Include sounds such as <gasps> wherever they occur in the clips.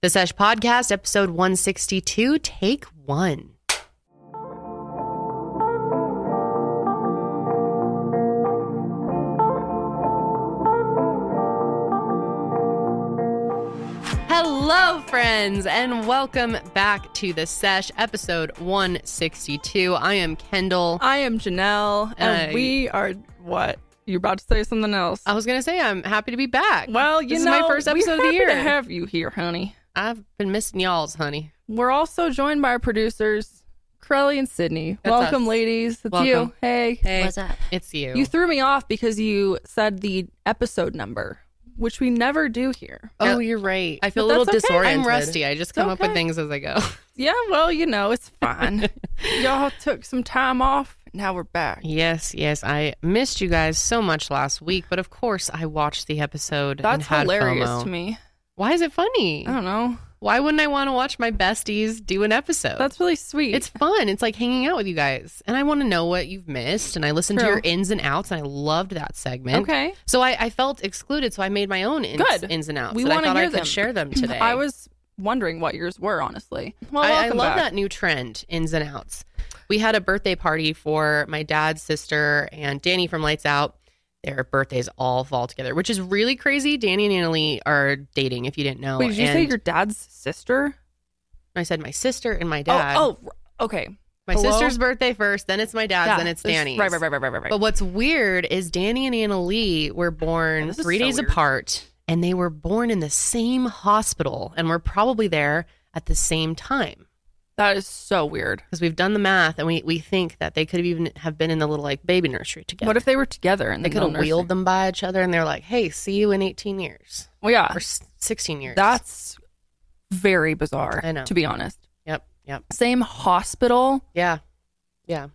The Sesh Podcast, episode 162, take one. Hello, friends, and welcome back to the Sesh, episode 162. I am Kendall. I am Janelle, and Uh, we are what? You're about to say something else. I was going to say, I'm happy to be back. well, you this know, is my first episode of the year. to have you here, honey. I've been missing y'all's, honey. We're also joined by our producers, Crowley and Sydney. That's Welcome, us. ladies. It's Welcome. you. Hey. Hey, What's up? it's you. You threw me off because you said the episode number, which we never do here. oh, you're right. I feel a little that's okay. disoriented. I'm rusty. I just come up with things as I go. <laughs> Yeah, well, you know, it's fine. <laughs> Y'all took some time off. Now we're back. Yes, yes. I missed you guys so much last week, but of course I watched the episode. and That's had hilarious FOMO. to me. Why is it funny? I don't know. Why wouldn't I want to watch my besties do an episode? That's really sweet. it's fun. It's like hanging out with you guys. And I want to know what you've missed. And I listened to your ins and outs, and I loved that segment. okay. So I, I felt excluded, so I made my own ins, Good. ins and outs. We thought I hear could them. share them <clears throat> today. I was wondering what yours were, honestly. Well, I, I love back. that new trend, ins and outs. We had a birthday party for my dad's sister and Danny from Lights Out. Their birthdays all fall together, which is really crazy. Danny and Annalie are dating, if you didn't know. Wait, did you say your dad's sister? I said my sister and my oh, dad. Oh, oh, okay. my hello? sister's birthday first, then it's my dad's, Yeah, then it's Danny's. Right, right, right, right, right, right. But what's weird is Danny and Anna Lee were born Yeah, three so days weird. apart, and they were born in the same hospital, and were probably there at the same time. That is so weird. because we've done the math and we, we think that they could have even have been in the little like baby nursery together. What if they were together and they could have wheeled them by each other and they're like, "Hey, see you in 18 years Well, yeah, or 16 years." that's very bizarre. I know. To be honest, yep, yep, same hospital. yeah, yeah.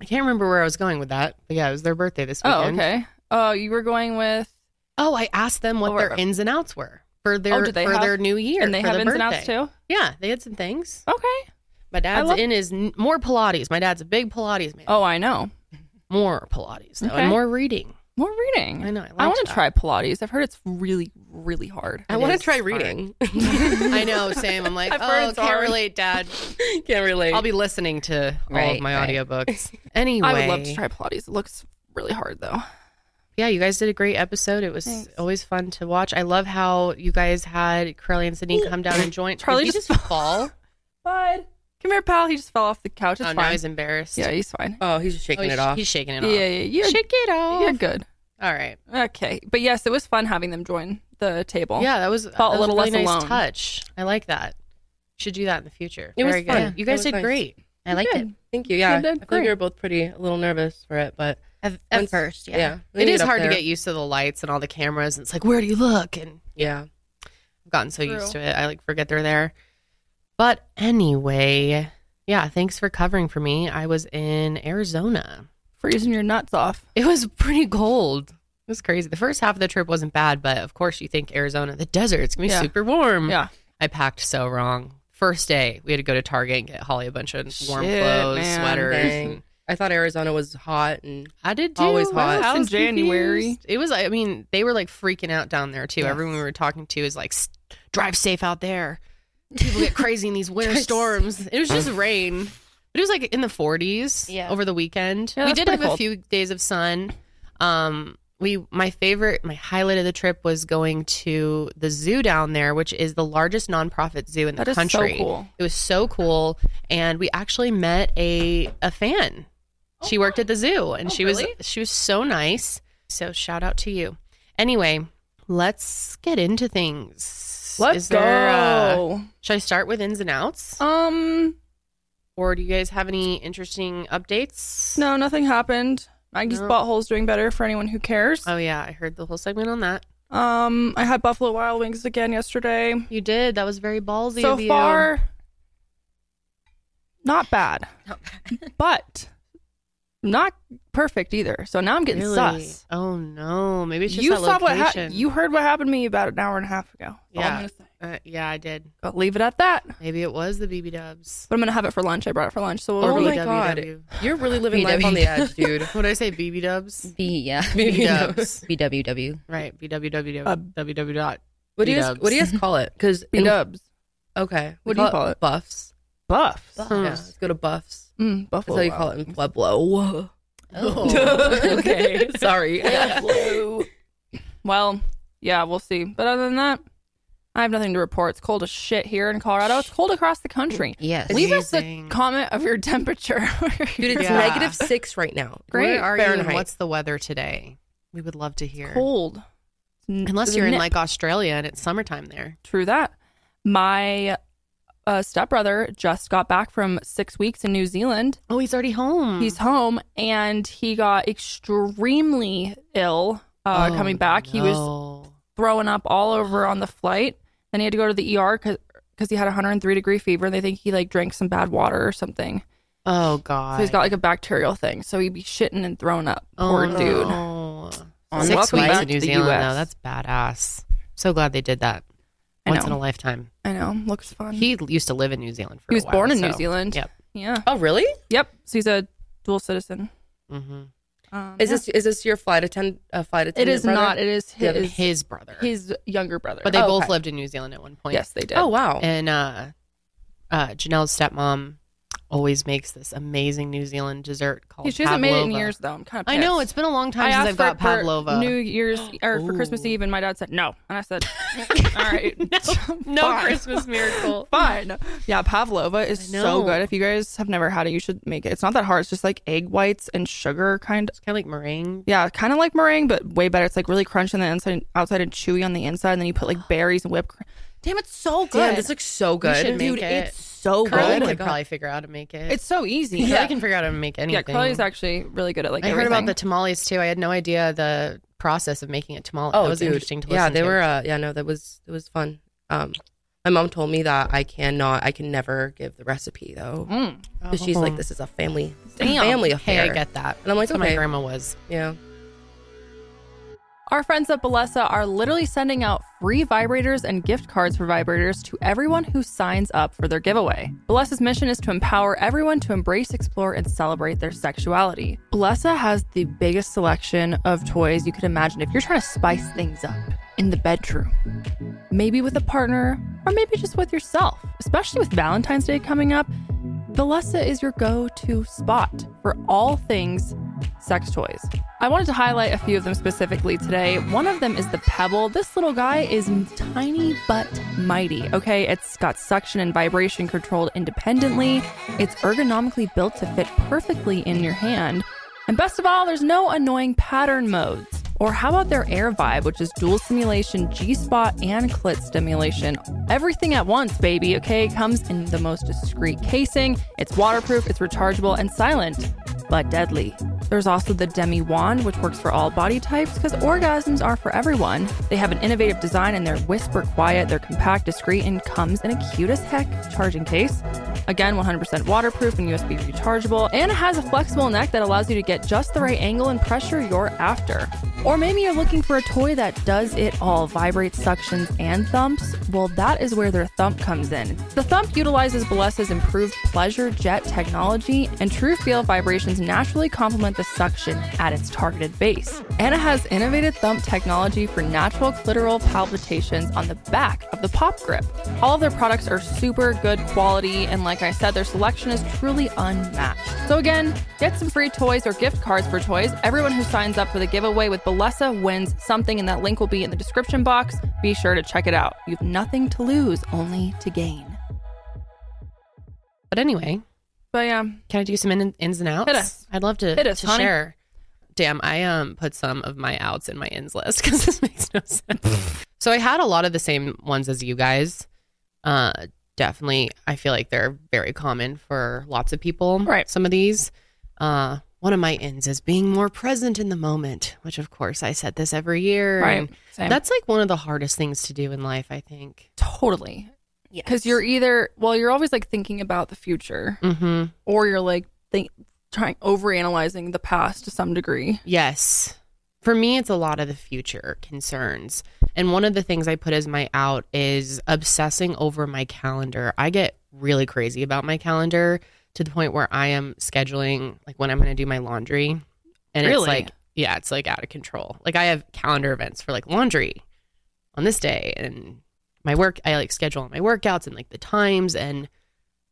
I can't remember where I was going with that, but yeah, it was their birthday this oh, weekend. Oh, okay. Oh, you were going with, Oh, I asked them what Oh, their ins and outs were for oh, their Oh, for have- their new year, and they have ins and outs too. Yeah, they had some things. Okay. My dad's love- in his more Pilates. My dad's a big Pilates man. Oh, I know. <laughs> More Pilates though, Okay. and more reading. More reading. I know. I, I want to try Pilates. I've heard it's really, really hard. I want to try reading. <laughs> <laughs> I know, same. I'm like, I've oh, can't hard. relate, Dad. Can't relate. I'll be listening to all of my right. audiobooks. Anyway, I would love to try Pilates. It looks really hard though. Yeah, you guys did a great episode. It was Thanks. always fun to watch. I love how you guys had Curly and Sydney come down and join. Charlie Did he just just fall. <laughs> Bud, come here, pal. He just fell off the couch. It's oh, now he's embarrassed. yeah, he's fine. oh, he's just Oh, shaking he's, it off. He's shaking it Yeah, off. yeah, you're, Shake it off. you're good. All right. Okay, but yes, it was fun having them join the table. Yeah, that was Felt a that was little really less nice alone. touch. I like that. Should do that in the future. It was Very fun. You guys did nice. great. I liked Good. it. Thank you. Yeah, You I feel like great. we were both pretty a little nervous for it, but At, at once- first, yeah. yeah, when It you is get up hard to get used to the lights and all the cameras. And it's like, where do you look? And Yeah, I've gotten so used to it. I like forget they're there. But anyway, yeah, thanks for covering for me. I was in Arizona. freezing your nuts off. It was pretty cold. It was crazy. The first half of the trip wasn't bad, but of course you think Arizona, the desert, it's gonna be Yeah. super warm. Yeah. I packed so wrong. First day, we had to go to Target and get Holly a bunch of warm Shit, clothes, man. sweaters. Dang. and- I thought Arizona was hot, and I did too. Always I hot. was- I It's in January. confused. It was. I mean, they were like freaking out down there too. Yes. Everyone we were talking to is like, "Drive safe out there." <laughs> People get crazy in these winter storms. It was just rain. But it was like in the 40s Yeah. over the weekend. Yeah, we did pretty have a few days of sun. Um, we my favorite, my highlight of the trip was going to the zoo down there, which is the largest nonprofit zoo in the That is so country. cool. It was so cool, and we actually met a a fan. She worked at the zoo, and Oh, she really? was she was so nice. So shout out to you. Anyway, let's get into things. Let's Is there, uh, should I start with ins and outs, um, or do you guys have any interesting updates? no, nothing happened. Maggie's No. butthole's doing better for anyone who cares. Oh yeah, I heard the whole segment on that. Um, I had Buffalo Wild Wings again yesterday. You did. That was very ballsy so of you. far, not bad, <laughs> but not perfect either. So now I'm getting Really? sus. Oh no, maybe it's just You that saw what ha- you heard what happened to me about an hour and a half ago. That's all I'm Yeah. Uh, yeah, I did. I'll leave it at that. Maybe it was the BB Dubs. But I'm gonna have it for lunch. I brought it for lunch, so we'll Oh my really- God. you're really living life on the edge, dude. <laughs> What did I say? BB <laughs> Dubs. B, yeah. BB Dubs. BWW. Right. BWWW. Uh, www dot What do you guys, what do you guys call it? Because B dubs. okay, What do you call it? Buffs. Buffs. Yeah, let's go to Buffs. Mm, That's Buffalo. how you call it in Pueblo. Oh. <laughs> okay, <laughs> sorry. Well, yeah, we'll see. But other than that, I have nothing to report. It's cold as shit here in Colorado. It's cold across the country. Yes. Leave us a comment of your temperature. Dude, it's Yeah. negative six right now. Great. Where are you and Fahrenheit. what's the weather today? We would love to hear. cold. Unless you're in like Australia and it's summertime there. True that. My uh, stepbrother just got back from six weeks in New Zealand. Oh, he's already home. He's home and he got extremely ill uh, Oh, coming back. He was no. throwing up all over on the flight. Then he had to go to the ER because he had 103 degree fever. And they think he like drank some bad water or something. Oh God. So he's got like a bacterial thing. So he'd be shitting and throwing up. Poor oh, dude. No. On Six weeks in New Zealand though. That's badass. So glad they did that. I Once know. in a lifetime. I know. Looks fun. He used to live in New Zealand for a while. He a was while, born in New so- Zealand. Yep. Yeah. Oh, really? Yep. So he's a dual citizen. hmm Um, Is yeah. this is this your flight attend uh, flight It attendant? is brother? not. It is The other- his His brother. his younger brother. but they Oh, both okay. lived in New Zealand at one point. yes, they did. Oh wow. And uh, uh, Janelle's stepmom always makes this amazing New Zealand dessert called she hasn't made it in pavlova. years though. I'm kind of. I know it's been a long time I since I've got pavlova. New Year's <gasps> or for Christmas Eve, and my dad said no, and I said, <laughs> "All right, <laughs> <laughs> no Fine. Christmas miracle. Fine. Yeah, pavlova is so good. If you guys have never had it, you should make it. It's not that hard. It's just like egg whites and sugar, kind of. It's kind of like meringue. Yeah, kind of like meringue, but way better. It's like really crunchy on the inside, outside, and chewy on the inside. And then you put like berries and whipped cream. Damn, it's so good. Damn, this looks so good. should make Dude, it. it's so Curly good. my could probably figure out how to make it. It's so easy. yeah, Yeah, I can figure out how to make anything. yeah. Curly's actually really good at like. I heard about everything. the tamales too. I had no idea the process of making a tamale. Oh, that was dude. interesting to listen Yeah, they to. were. Uh, yeah, no, that was it was fun. Um, my mom told me that I cannot, I can never give the recipe though, Mm. because she's like, this is a family, Damn. family Hey. I get that. And I'm like, That's what okay, my grandma was. yeah. Our friends at Bellesa are literally sending out free vibrators and gift cards for vibrators to everyone who signs up for their giveaway. Bellesa's mission is to empower everyone to embrace, explore, and celebrate their sexuality. Bellesa has the biggest selection of toys you could imagine if you're trying to spice things up in the bedroom. Maybe with a partner, or maybe just with yourself. Especially with Valentine's Day coming up, Bellesa is your go to spot for all things sex toys. I wanted to highlight a few of them specifically today. One of them is the Pebble. This little guy is tiny but mighty. Okay, it's got suction and vibration controlled independently. It's ergonomically built to fit perfectly in your hand. And best of all, there's no annoying pattern modes. Or how about their Air Vibe, which is dual stimulation, G spot, and clit stimulation? Everything at once, baby, okay? Comes in the most discreet casing. It's waterproof, it's rechargeable, and silent, but deadly. There's also the Demi Wand, which works for all body types because orgasms are for everyone. They have an innovative design and they're whisper quiet, they're compact, discreet, and comes in a cute as heck charging case. Again, 100% waterproof and USB rechargeable, and it has a flexible neck that allows you to get just the right angle and pressure you're after. Or maybe you're looking for a toy that does it all vibrates, suctions, and thumps. Well, that is where their thump comes in. The thump utilizes Bellesa's improved pleasure jet technology, and true feel vibrations naturally complement the suction at its targeted base. And it has innovative thump technology for natural clitoral palpitations on the back of the pop grip. All of their products are super good quality, and like I said, their selection is truly unmatched. So again, get some free toys or gift cards for toys. Everyone who signs up for the giveaway with Bellesa wins something, and that link will be in the description box. Be sure to check it out. You have nothing to lose, only to gain. But anyway, But yeah, can I do some in, ins and outs? Hit us. I'd love to, Hit us, to honey. share. Damn, I um put some of my outs in my ins list <laughs> because this makes no sense. <laughs> so I had a lot of the same ones as you guys. Uh, definitely, I feel like they're very common for lots of people. Right. Some of these. Uh, one of my ins is being more present in the moment, which of course I said this every year. right. and Same. That's like one of the hardest things to do in life, I think. totally. Yeah. Because you're either, well, you're always like thinking about the future, Mm-hmm. or you're like think, trying, overanalyzing the past to some degree. Yes. For me, it's a lot of the future concerns. And one of the things I put as my out is obsessing over my calendar. I get really crazy about my calendar to the point where I am scheduling like when I'm going to do my laundry. And Really? it's like, yeah, it's like out of control. Like I have calendar events for like laundry on this day and my work I like schedule all my workouts and like the times and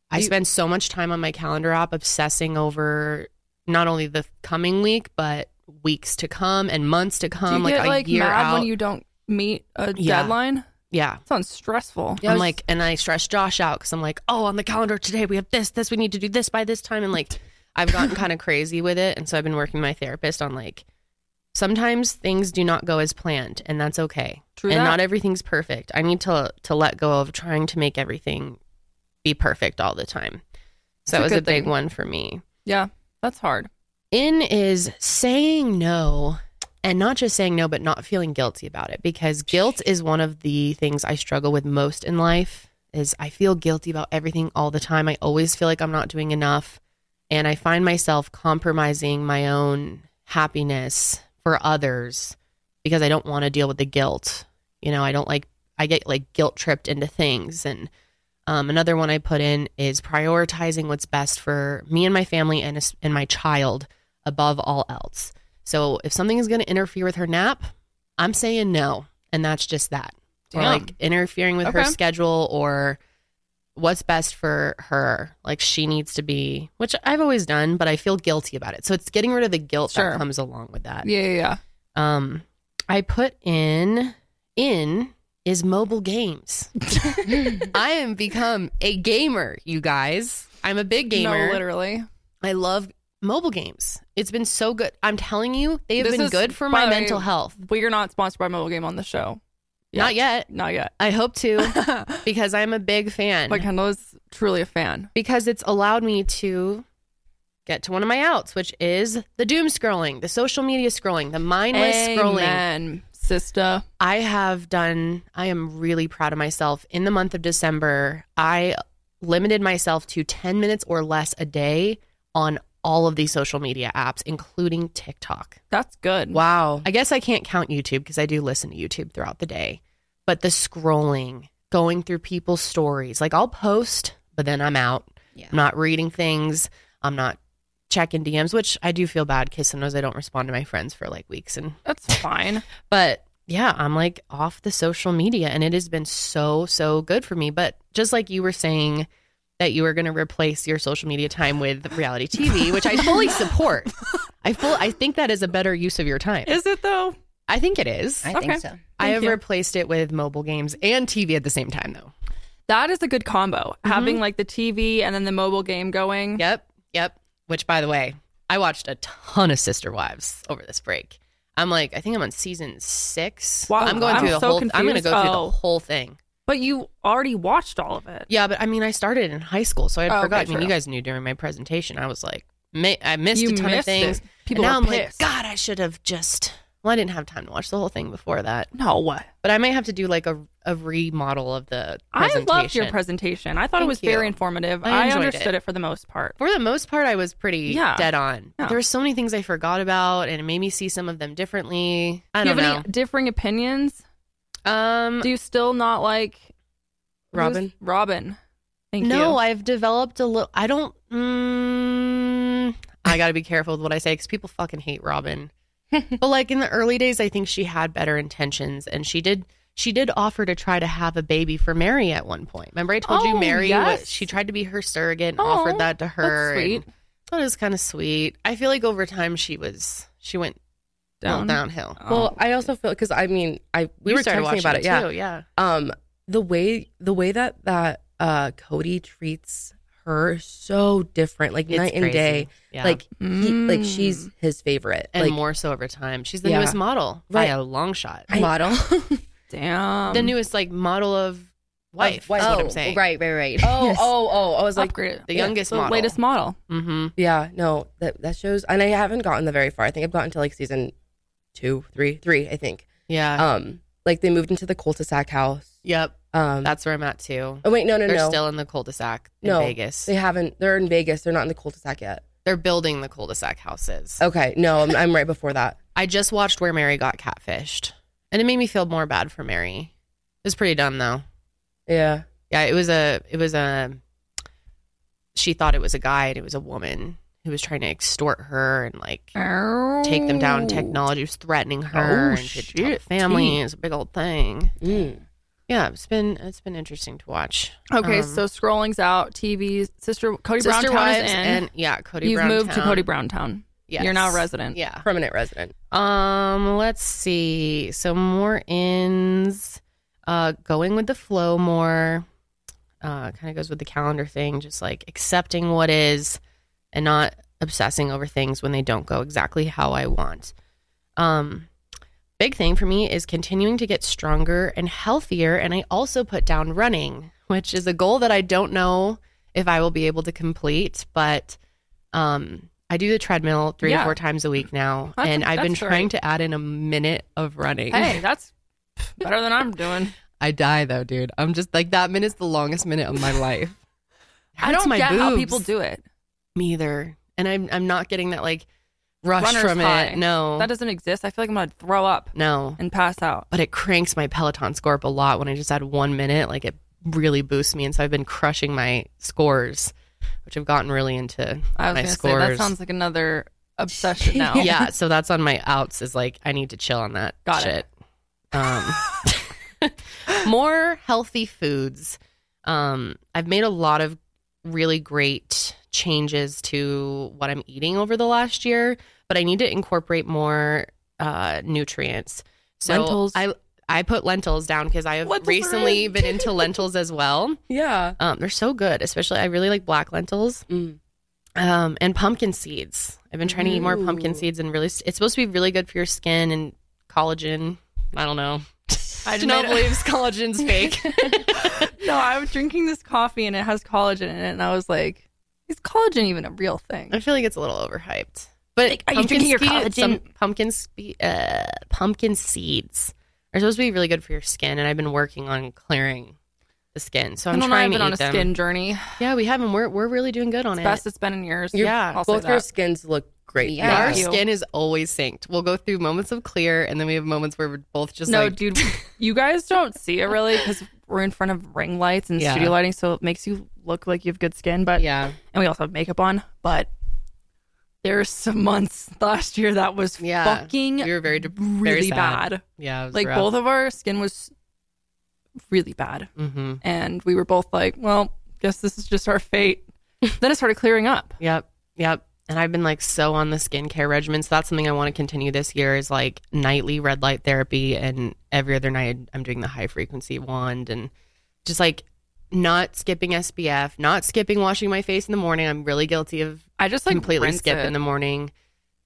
I You- spend so much time on my calendar app obsessing over not only the coming week but weeks to come and months to Do come you like get a like year mad out. when you don't meet a Yeah. deadline? Yeah. Sounds stressful. Yeah, I I'm was- like, and I stress Josh out because I'm like, oh, on the calendar today we have this, this, we need to do this by this time, and like, I've gotten kind of <laughs> crazy with it, and so I've been working with my therapist on like, sometimes things do not go as planned, and that's okay, True and that. not everything's perfect. I need to to let go of trying to make everything be perfect all the time. So It's that was a good big thing. one for me. yeah, that's hard. In is saying no and not just saying no, but not feeling guilty about it because guilt is one of the things I struggle with most in life is I feel guilty about everything all the time. I always feel like I'm not doing enough and I find myself compromising my own happiness for others because I don't want to deal with the guilt. You know, I don't like I get like guilt tripped into things and um, another one I put in is prioritizing what's best for me and my family and, and my child above all else. So if something is going to interfere with her nap, I'm saying no. And that's just that. Or Damn. like interfering with her schedule or what's best for her. Like she needs to be, which I've always done, but I feel guilty about it. So it's getting rid of the guilt Sure. that comes along with that. Yeah, yeah, yeah. Um, I put in in is mobile games. <laughs> I am become a gamer, you guys. I'm a big gamer. No, literally. I love mobile games. It's been so good. I'm telling you, they have This been is- good for my mental health. We are not sponsored by Mobile Game on the show. Not yet. Not yet. I hope to <laughs> because I'm a big fan. But Kendall is truly a fan. because it's allowed me to get to one of my outs, which is the doom scrolling, the social media scrolling, the mindless scrolling. Amen, sister. I have done, I am really proud of myself. In the month of December, I limited myself to 10 minutes or less a day on all of these social media apps, including TikTok. That's good. wow. I guess I can't count YouTube because I do listen to YouTube throughout the day, but the scrolling, going through people's stories, like I'll post, but then I'm out. Yeah. I'm not reading things. I'm not checking DMs, which I do feel bad because sometimes I don't respond to my friends for like weeks and That's fine. <laughs> but yeah, I'm like off the social media and it has been so, so good for me. But just like you were saying that you were going to replace your social media time with reality TV, which I fully <laughs> support. I full I think that is a better use of your time. Is it though? I think it is. I I, Okay. think so. Thank have you. replaced it with mobile games and TV at the same time though. That is a good combo. Mm-hmm. Having like the TV and then the mobile game going. Yep. Yep. Which by the way, I watched a ton of Sister Wives over this break. I'm like, I think I'm on season six. Wow, I'm going I'm through the so whole I'm gonna confused. go through Oh. the whole thing. But you already watched all of it. Yeah, but I mean, I started in high school, so I Oh, okay, forgot. I mean, true. you guys knew during my presentation, I was like, ma- I missed You a ton missed of things. it. People and now were I'm pissed. like, God, I should have just. Well, I didn't have time to watch the whole thing before that, No what? but I might have to do like a, a remodel of the I presentation. loved your presentation. I thought it Thank was very you. informative. I I, enjoyed understood it. it. for the most part. For the most part, I was pretty Yeah. dead on. Yeah. There were so many things I forgot about, and it made me see some of them differently. I Do you don't have know. any differing opinions? Um, Do you still not like Robin? Robin. Thank you. no. I've developed a little. I don't. Mm, I got to be careful with what I say because people fucking hate Robin. <laughs> but like in the early days, I think she had better intentions, and she did. She did offer to try to have a baby for Mary at one point. Remember, I told you Oh, Mary. yes. Was, she tried to be her surrogate and Oh, offered that to her. That's sweet. and That was kind of sweet. I feel like over time she was. She went well, Down. downhill. Oh. Well, I also feel because I mean, I we You were started texting watching about it. it Yeah. too, yeah. Um, the way the way that that uh Cody treats her so different, like It's night and day. Yeah. Like he, like Mm. she's his favorite. and like more so over time. She's the Yeah. newest model by a long shot. I- Model. <laughs> Damn. the newest like model of wife. wife. Is what oh, I'm saying. right, right, right. oh <laughs> Yes. oh oh. I was like, upgrade. The Yeah, youngest the model. latest model. Mm-hmm. yeah, no, that that shows, and I haven't gotten the very far. I think I've gotten to like season two, three, three. I think. Yeah. Um, like they moved into the cul-de-sac house. yep. Um, That's where I'm at too. oh wait, no, no, They're no, still in the cul-de-sac in No, Vegas. they haven't. They're in Vegas. They're not in the cul-de-sac yet. They're building the cul-de-sac houses. Okay, no, I'm, I'm right before that. <laughs> I just watched where Mary got catfished, and it made me feel more bad for Mary. It was pretty dumb though. Yeah. Yeah, it was a. It was a. She thought it was a guy, and it was a woman who was trying to extort her and like take them down. Technology was threatening her Oh, and she'd tell the shit. family. It's a big old thing. Mm. Yeah, it's been it's been interesting to watch. Okay, Um, so scrolling's out. TV's sister Cody Sister Brown is in. and yeah, Cody You've Brown moved to Cody Brown Town. Yes. You're now a resident. Yeah. Permanent resident. Um, let's see. So more ins, uh, going with the flow more. Uh, kind of goes with the calendar thing, just like accepting what is and not obsessing over things when they don't go exactly how I want. Um, big thing for me is continuing to get stronger and healthier. And I also put down running, which is a goal that I don't know if I will be able to complete, but um, I do the treadmill three Yeah. to four times a week now, That's- and I've been trying to add in a minute of running. Hey, <laughs> that's better than I'm doing. I die though, dude. I'm just like that minute's the longest minute of my life. I don't my get how people do it. Me either, and I'm I'm not getting that like rush Runner's from high. it. No, That doesn't exist. I feel like I'm gonna throw up no. and pass out. But it cranks my Peloton score up a lot when I just add one minute. Like it really boosts me, and so I've been crushing my scores, which I've gotten really into I was my scores. say that sounds like another obsession <laughs> now. yeah, <laughs> so that's on my outs. Is like I need to chill on that Got shit. it. Um, <laughs> more healthy foods. Um, I've made a lot of really great changes to what I'm eating over the last year, but I need to incorporate more uh, nutrients. So Lentils. I I put lentils down because I have Lentils recently been into lentils as well. <laughs> Yeah. Um, they're so good, especially I really like black lentils. Mm. Um, and pumpkin seeds. I've been trying to eat more pumpkin seeds and really, it's supposed to be really good for your skin and collagen. I don't know. I <laughs> don't believe collagen's fake. <laughs> no, I was drinking this coffee and it has collagen in it, and I was like, "Is collagen even a real thing?" I feel like it's a little overhyped. But Like, are you drinking your collagen? some pumpkin spe- uh, pumpkin seeds are supposed to be really good for your skin, and I've been working on clearing the skin. So I'm Kendall and I trying have to been on a them. skin journey. Yeah, we have, and we're we're really doing good on it. Best it's been in years. Yeah, I'll Both your skins look great. Yeah. Our skin is always synced. We'll go through moments of clear, and then we have moments where we're both just no, like, dude, you guys don't see it really because <laughs> we're in front of ring lights and Yeah. studio lighting, so it makes you look like you have good skin. But yeah, and we also have makeup on. But there's some months <laughs> last year that was Yeah. fucking we were very, de- really sad. bad. Yeah, Like rough. both of our skin was really bad, Mm-hmm. and we were both like, "Well, guess this is just our fate." <laughs> then it started clearing up. Yep. Yep. And I've been like so on the skincare regimen. So that's something I want to continue this year is like nightly red light therapy. And every other night I'm doing the high frequency wand and just like not skipping SPF, not skipping washing my face in the morning. I'm really guilty of I just like completely skip it. in the morning.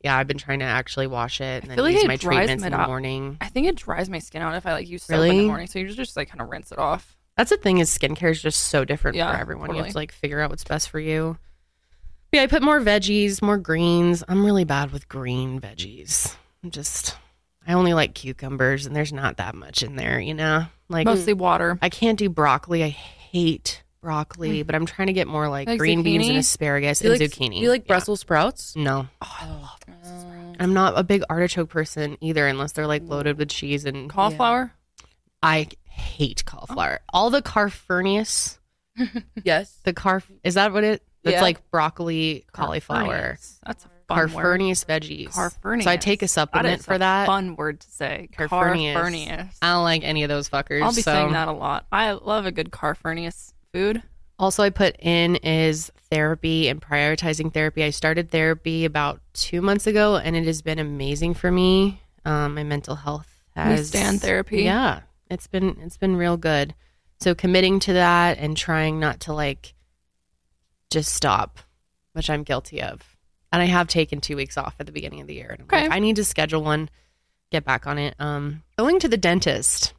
Yeah, I've been trying to actually wash it and I then like use it my dries treatments in the out. morning. I think it dries my skin out if I like use soap in the morning. So you just just like kind of rinse it off. That's the thing is skincare is just so different Yeah, for everyone. You have to like figure out what's best for you. But yeah, I put more veggies, more greens. I'm really bad with green veggies. I'm just I only like cucumbers and there's not that much in there, you know? Like Mostly water. I can't do broccoli. I hate broccoli, mm. but I'm trying to get more like, Like green beans and asparagus you and like, zucchini. do you like Yeah. Brussels sprouts? No. Oh, I love Brussels sprouts. I'm not a big artichoke person either unless they're like loaded with cheese and Cauliflower. I hate cauliflower. All the carfernius <laughs> Yes. The car is that what it? That's Yeah. like broccoli, cauliflower, Carfernius. That's a fun word. carfernius veggies. Carfernius. So I take a supplement for that. Fun word to say. Carfernius. Carfernius. I don't like any of those fuckers. I'll be so. saying that a lot. I love a good Carfernius food. Also, I put in is therapy and prioritizing therapy. I started therapy about two months ago, and it has been amazing for me. Um, my mental health We stand therapy. Yeah, it's been it's been real good. So committing to that and trying not to like just stop, which I'm guilty of. And I have taken two weeks off at the beginning of the year. And I'm Okay. like, I need to schedule one, get back on it. Um, going to the dentist.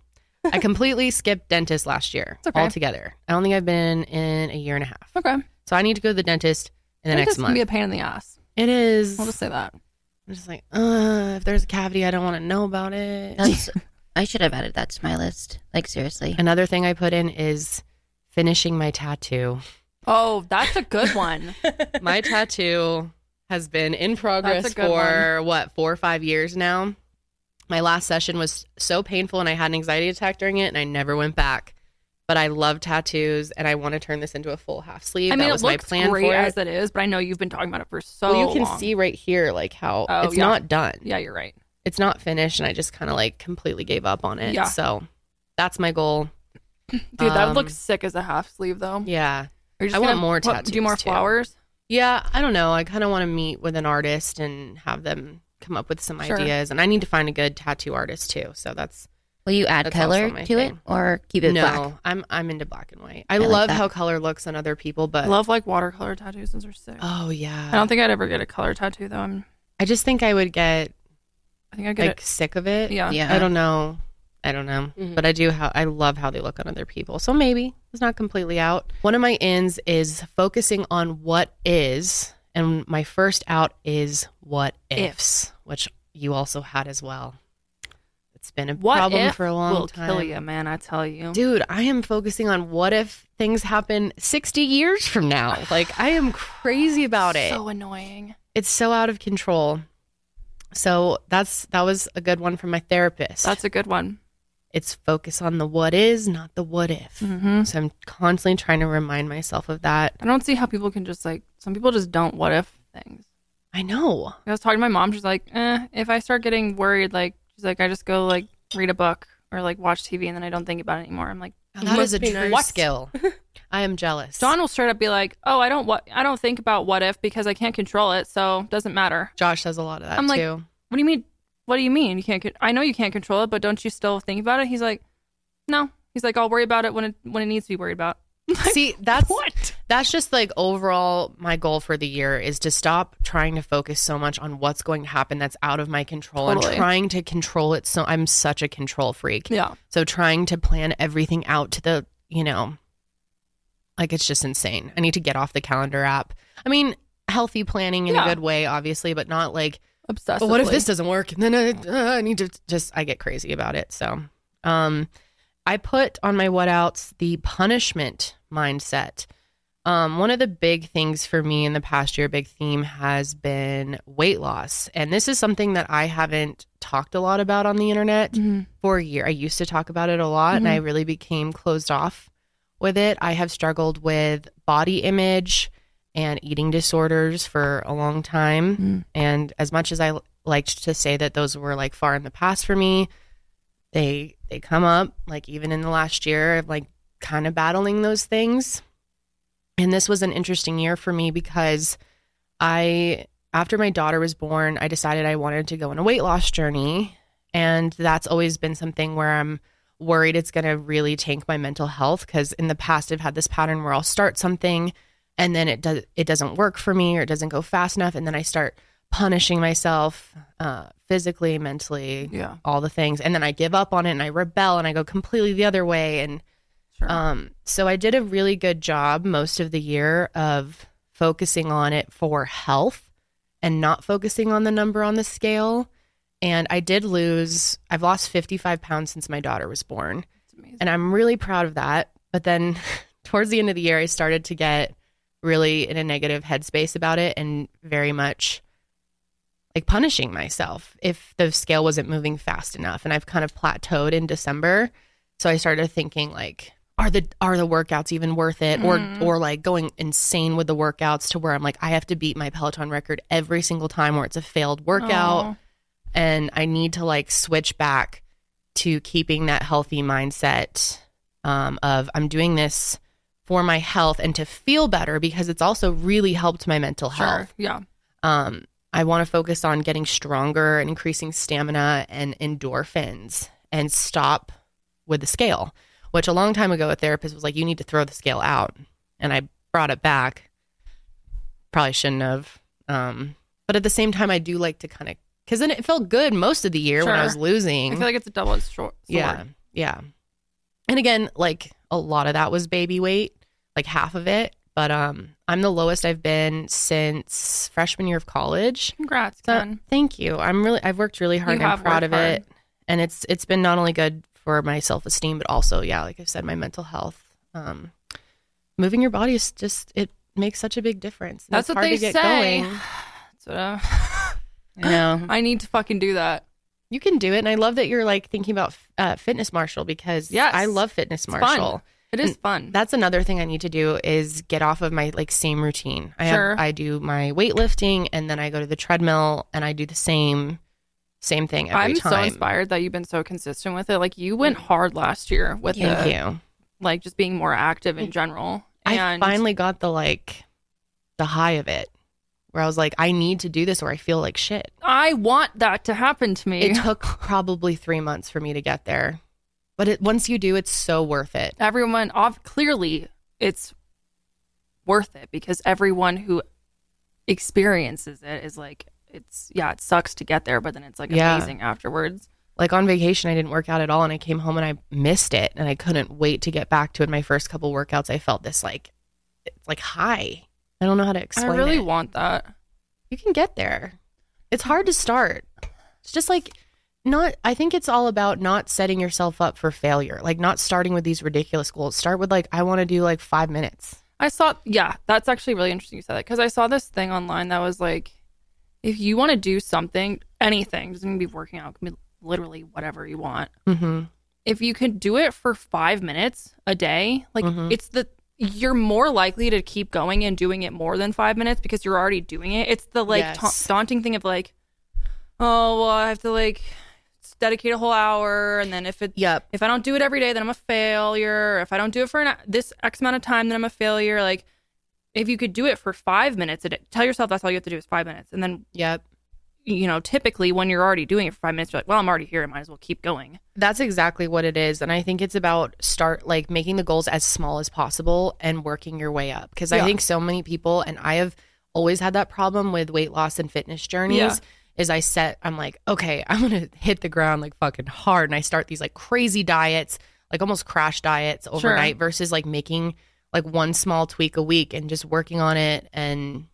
I <laughs> completely skipped dentist last year It's okay. altogether. I don't think I've been in a year and a half. Okay. So I need to go to the dentist in the I think next this month. can be a pain in the ass. it is. I'll just say that. I'm just like, uh, if there's a cavity, I don't want to know about it. That's <laughs> I should have added that to my list. Like seriously. Another thing I put in is finishing my tattoo. Oh, that's a good one. <laughs> my tattoo has been in progress That's a good for what four or five years now. My last session was so painful, and I had an anxiety attack during it, and I never went back. but I love tattoos and I want to turn this into a full half sleeve. I mean, that it was my looks plan great for as it. it is, but I know you've been talking about it for so well, you can long. see right here like how Oh, it's yeah. not done. Yeah, you're right. It's not finished and I just kind of like completely gave up on it. Yeah. So that's my goal. Dude, that would look Um, sick as a half sleeve, though. Yeah. You're just I want gonna more put- Do more tattoos, too. flowers. Yeah, I don't know. I kind of want to meet with an artist and have them come up with some Sure. ideas. And I need to find a good tattoo artist too. So that's Will you add That's color also my to it or keep it no. black? I'm I'm into black and white. I, I love that. how color looks on other people, but I love like watercolor tattoos. Those are sick. oh yeah, I don't think I'd ever get a color tattoo though. I'm. I just think I would get I think I'd get like sick of it. it. Yeah. Yeah. I don't know. I don't know, Mhm. but I do. How I love how they look on other people. So maybe it's not completely out. One of my ins is focusing on what is, and my first out is what ifs, which you also had as well. It's been a What problem if for a long time. will time. kill you, man. I tell you. Dude, I am focusing on what if things happen 60 years from now. <sighs> Like, I am crazy about it. So annoying. it's so out of control. So that's that was a good one from my therapist. That's a good one. It's focus on the what is, not the what if. hmm So I'm constantly trying to remind myself of that. I don't see how people can just like. Some people just don't what if things. I know. I was talking to my mom. She's like, eh, if I start getting worried, like she's like, I just go like read a book or like watch TV and then I don't think about it anymore. I'm like, That is a true nice. skill. <laughs> I am jealous. John will straight up be like, oh, I don't what I don't think about what if because I can't control it, so doesn't matter. Josh says a lot of that I'm like- What do you mean? What do you mean you can't? con- I know you can't control it, but don't you still think about it? He's like, no. He's like, I'll worry about it when it when it needs to be worried about. <laughs> See, that's What? that's just like overall my goal for the year is to stop trying to focus so much on what's going to happen that's out of my control Totally. and trying to control it so I'm such a control freak. Yeah. So trying to plan everything out to the, you know, like it's just insane. I need to get off the calendar app. I mean, healthy planning in Yeah. a good way obviously, but not like Obsessively. but what if this doesn't work? And <laughs> then I, uh, I need to just, I get crazy about it. So, um, I put on my what outs the punishment mindset. Um, one of the big things for me in the past year, big theme has been weight loss. And this is something that I haven't talked a lot about on the internet Mhm. for a year. I used to talk about it a lot and I really became closed off with it. I have struggled with body image and eating disorders for a long time. Mm. And as much as I l- liked to say that those were like far in the past for me, they they come up like even in the last year of like kind of battling those things. And this was an interesting year for me because I after my daughter was born, I decided I wanted to go on a weight loss journey. And that's always been something where I'm worried it's going to really tank my mental health because in the past I've had this pattern where I'll start something and then it does it doesn't work for me or it doesn't go fast enough and then I start punishing myself uh, physically, mentally, Yeah. all the things and then I give up on it and I rebel and I go completely the other way and Sure. um, so I did a really good job most of the year of focusing on it for health and not focusing on the number on the scale. And I did lose, I've lost 55 pounds since my daughter was born. And I'm really proud of that. But then <laughs> towards the end of the year, I started to get really in a negative headspace about it and very much like punishing myself if the scale wasn't moving fast enough. And I've kind of plateaued in December. So I started thinking like, are the are the workouts even worth it or Mhm. or like going insane with the workouts to where I'm like I have to beat my Peloton record every single time where it's a failed workout Oh. and I need to like switch back to keeping that healthy mindset um, of I'm doing this for my health and to feel better because it's also really helped my mental Sure. health. Yeah. Um, I want to focus on getting stronger and increasing stamina and endorphins and stop with the scale, which a long time ago a therapist was like, you need to throw the scale out. And I brought it back. Probably shouldn't have. Um, but at the same time, I do like to kind of, because then it felt good most of the year when I was losing. I feel like it's a double edged sword. Yeah. Yeah. And again, like a lot of that was baby weight, like half of it. But um I'm the lowest I've been since freshman year of college. Congrats, So Ken. thank you. I'm really I've worked really hard You and I'm proud of it. And it's it's been not only good for my self esteem, but also, yeah, like I said, my mental health. Um moving your body is just it makes such a big difference. That's it's what hard they to get say. going. <sighs> That's what I, <laughs> I know. I need to fucking do that. You can do it, and I love that you're like thinking about uh, Fitness Marshall because Yes. I love Fitness. Marshall, It is fun. That's another thing I need to do is get off of my like same routine. I Sure. have, I do my weightlifting and then I go to the treadmill and I do the same same thing every time. I'm so inspired that you've been so consistent with it. Like you went hard last year with Thank the, you. like just being more active in general. I And finally got the like the high of it where I was like, I need to do this or I feel like shit. I want that to happen to me. It took <laughs> probably three months for me to get there. But it, once you do, it's so worth it. everyone off clearly it's worth it because everyone who experiences it is like it's yeah it sucks to get there but then it's like Yeah. amazing afterwards Like on vacation, I didn't work out at all and I came home and I missed it and I couldn't wait to get back to it. My first couple workouts, I felt this like, it's like high. I don't know how to explain. i really it. want that you can get there. It's hard to start. It's just like not I think it's all about not setting yourself up for failure. Like not starting with these ridiculous goals. Start with like I want to do like 5 minutes. i saw yeah that's actually really interesting you said that because i saw this thing online that was like if you want to do something anything doesn't even be working out can be literally whatever you want Mhm. if you can do it for five minutes a day, like Mhm. it's the you're more likely to keep going and doing it more than five minutes because you're already doing it. It's the like ta- daunting thing of like, oh well, I have to like dedicate a whole hour, and then if it Yep. if I don't do it every day, then I'm a failure. If I don't do it for an, this X amount of time, then I'm a failure. Like if you could do it for five minutes a day, tell yourself that's all you have to do is five minutes, and then Yep. You know typically when you're already doing it for five minutes, you're like, well, I'm already here. I might as well keep going. That's exactly what it is. And I think it's about start like making the goals as small as possible and working your way up. Because Yeah. I think so many people, and I have always had that problem with weight loss and fitness journeys. Yeah. Is I set, I'm like, okay, I'm gonna hit the ground like fucking hard, and I start these like crazy diets, like almost crash diets overnight, versus like making like one small tweak a week and just working on it, and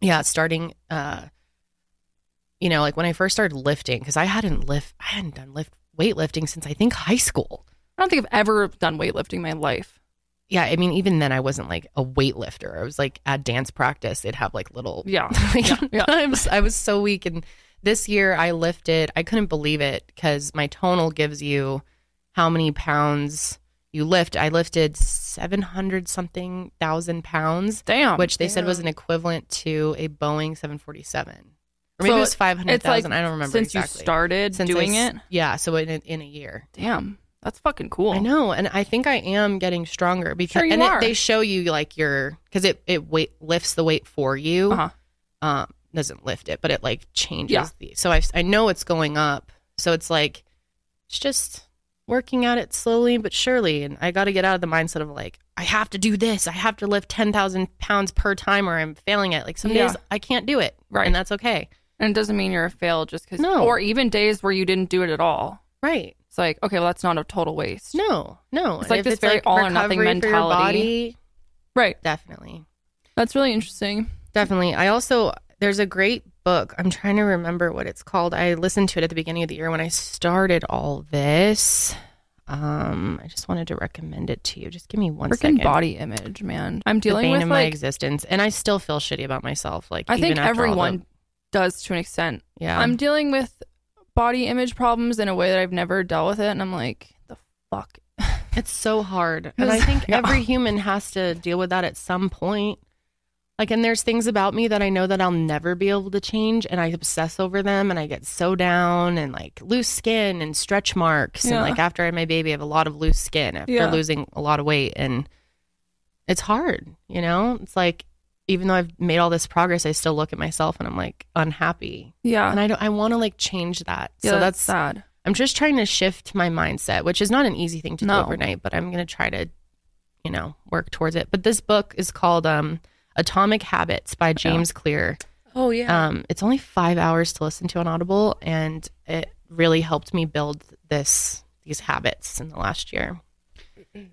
yeah, starting, uh, you know, like when I first started lifting, because I hadn't lift, I hadn't done lift weightlifting since I think high school. I don't think I've ever done weightlifting in my life. Yeah, I mean, even then, I wasn't like a weightlifter. I was like at dance practice, they'd have like little. Yeah. <laughs> like, Yeah, yeah. <laughs> I was I was so weak, and this year I lifted. I couldn't believe it because my tonal gives you how many pounds you lift. I lifted seven hundred something thousand pounds, Damn. which they said was an equivalent to a Boeing seven forty seven, or maybe So it was five hundred it's like. I don't remember since exactly. you started Since doing s- it. Yeah, so in a, in a year. Damn, that's fucking cool. I know, and I think I am getting stronger because Sure you and are. It, they show you like your because it it weight lifts the weight for you. Uh-huh. Um, doesn't lift it, but it like changes Yeah. the. So I I know it's going up. So it's like it's just working at it slowly but surely, and I got to get out of the mindset of like I have to do this. I have to lift ten thousand pounds per time, or I'm failing it. Like some Yeah. days I can't do it, Right. and that's okay. And it doesn't mean you're a fail just because. No. Or even days where you didn't do it at all. Right. It's like, okay, well, that's not a total waste. No, no. It's like this very all or nothing recovery for your mentality. body, Right. definitely. That's really interesting. Definitely. I also there's a great book. I'm trying to remember what it's called. I listened to it at the beginning of the year when I started all this. Um, I just wanted to recommend it to you. Just give me one Freaking second. body image, man. I'm the dealing bane with of my like. existence, and I still feel shitty about myself. Like I think even after all the- everyone does to an extent. yeah, I'm dealing with body image problems in a way that I've never dealt with it, and I'm like, the fuck. <laughs> It's so hard. And I think <laughs> yeah. every human has to deal with that at some point. Like, and there's things about me that I know that I'll never be able to change, and I obsess over them, and I get so down, and like loose skin and stretch marks, Yeah. and like after I had my baby, I have a lot of loose skin after Yeah. losing a lot of weight, and it's hard, you know. It's like even though I've made all this progress, I still look at myself and I'm like unhappy, Yeah. and I don't. I want to like change that. yeah, so that's that's sad. I'm just trying to shift my mindset, which is not an easy thing to No. do overnight, but I'm going to try to, you know, work towards it. But this book is called um, Atomic Habits by James Clear. Oh yeah. Um, it's only five hours to listen to on Audible, and it really helped me build this these habits in the last year.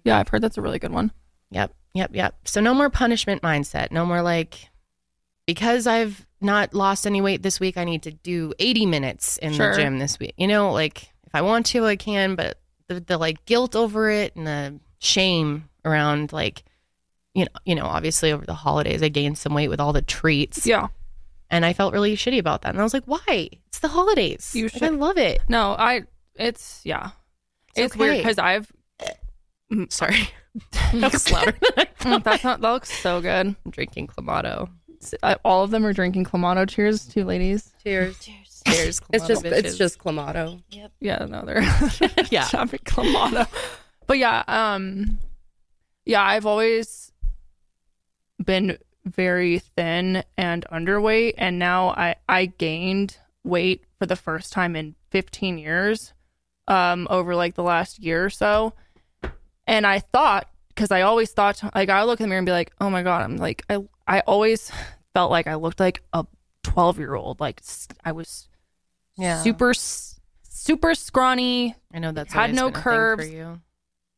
Yeah, I've heard that's a really good one. Yep, yep, yep. So no more punishment mindset. No more like because I've not lost any weight this week, I need to do 80 minutes in Sure. the gym this week. You know, like if I want to, I can, but the, the like guilt over it and the shame around like you know, you know, obviously over the holidays I gained some weight with all the treats Yeah. and I felt really shitty about that. And I was like, why? It's the holidays. You Like, I love it. No, I. It's yeah. It's It's, weird because I've <clears throat> Sorry. <laughs> That's louder. Mm, That's not. That looks so good. I'm drinking Clamato. S- uh, All of them are drinking Clamato. Cheers, two ladies. Cheers. Cheers. Cheers, It's just Clamato it's just clamato. Yep. Yeah, no, they're <laughs> Yeah. shopping Clamato. But yeah, um, yeah, I've always been very thin and underweight, and now I I gained weight for the first time in 15 years, um, over like the last year or so, and I thought because I always thought like I look in the mirror and be like, oh my god, I'm like I I always felt like I looked like a 12 year old, like I was Yeah. super super scrawny I know that's had no been a thing curves. for you.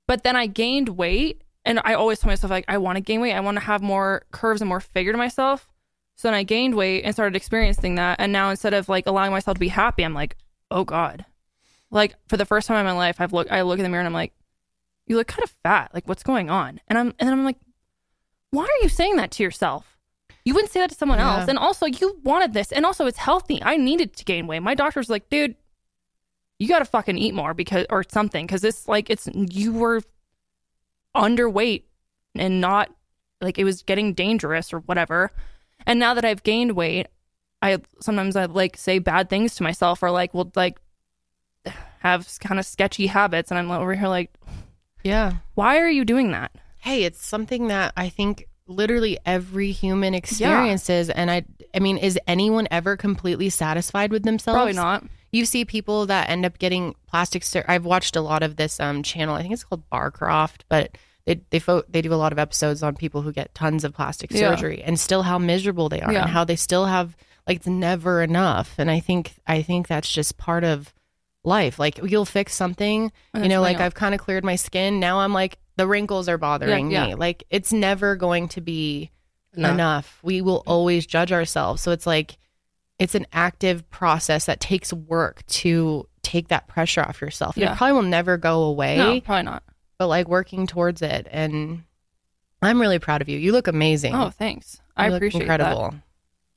but then I gained weight and I always told myself like I want to gain weight. I want to have more curves and more figure to myself. So then I gained weight and started experiencing that. And now instead of like allowing myself to be happy, I'm like, oh God. Like for the first time in my life, I've looked I look in the mirror and I'm like, you look kind of fat. Like what's going on? And I'm and I'm like, why are you saying that to yourself? You wouldn't say that to someone Yeah. else. And also you wanted this. And also it's healthy. I needed to gain weight. My doctor's like, dude, you got to fucking eat more because or something because this like it's you were underweight and not like it was getting dangerous or whatever and now that i've gained weight i sometimes i like say bad things to myself or like will like <sighs> have kind of sketchy habits and i'm over here like Yeah. why are you doing that Hey, it's something that I think literally every human experiences and I I mean, is anyone ever completely satisfied with themselves? probably not You see people that end up getting plastic sur- I've watched a lot of this um channel. I think it's called Barcroft, but they they fo- they do a lot of episodes on people who get tons of plastic Yeah. surgery and still how miserable they are Yeah. and how they still have like it's never enough. And I think I think that's just part of life. Like you'll fix something, And you know, like. I've kind of cleared my skin. Now I'm like the wrinkles are bothering Yeah, me. Like it's never going to be Enough. enough. We will always judge ourselves. So it's like it's an active process that takes work to take that pressure off yourself. Yeah. It probably will never go away, no probably not but like working towards it. And I'm really proud of you. You look amazing. oh thanks i You look appreciate incredible. that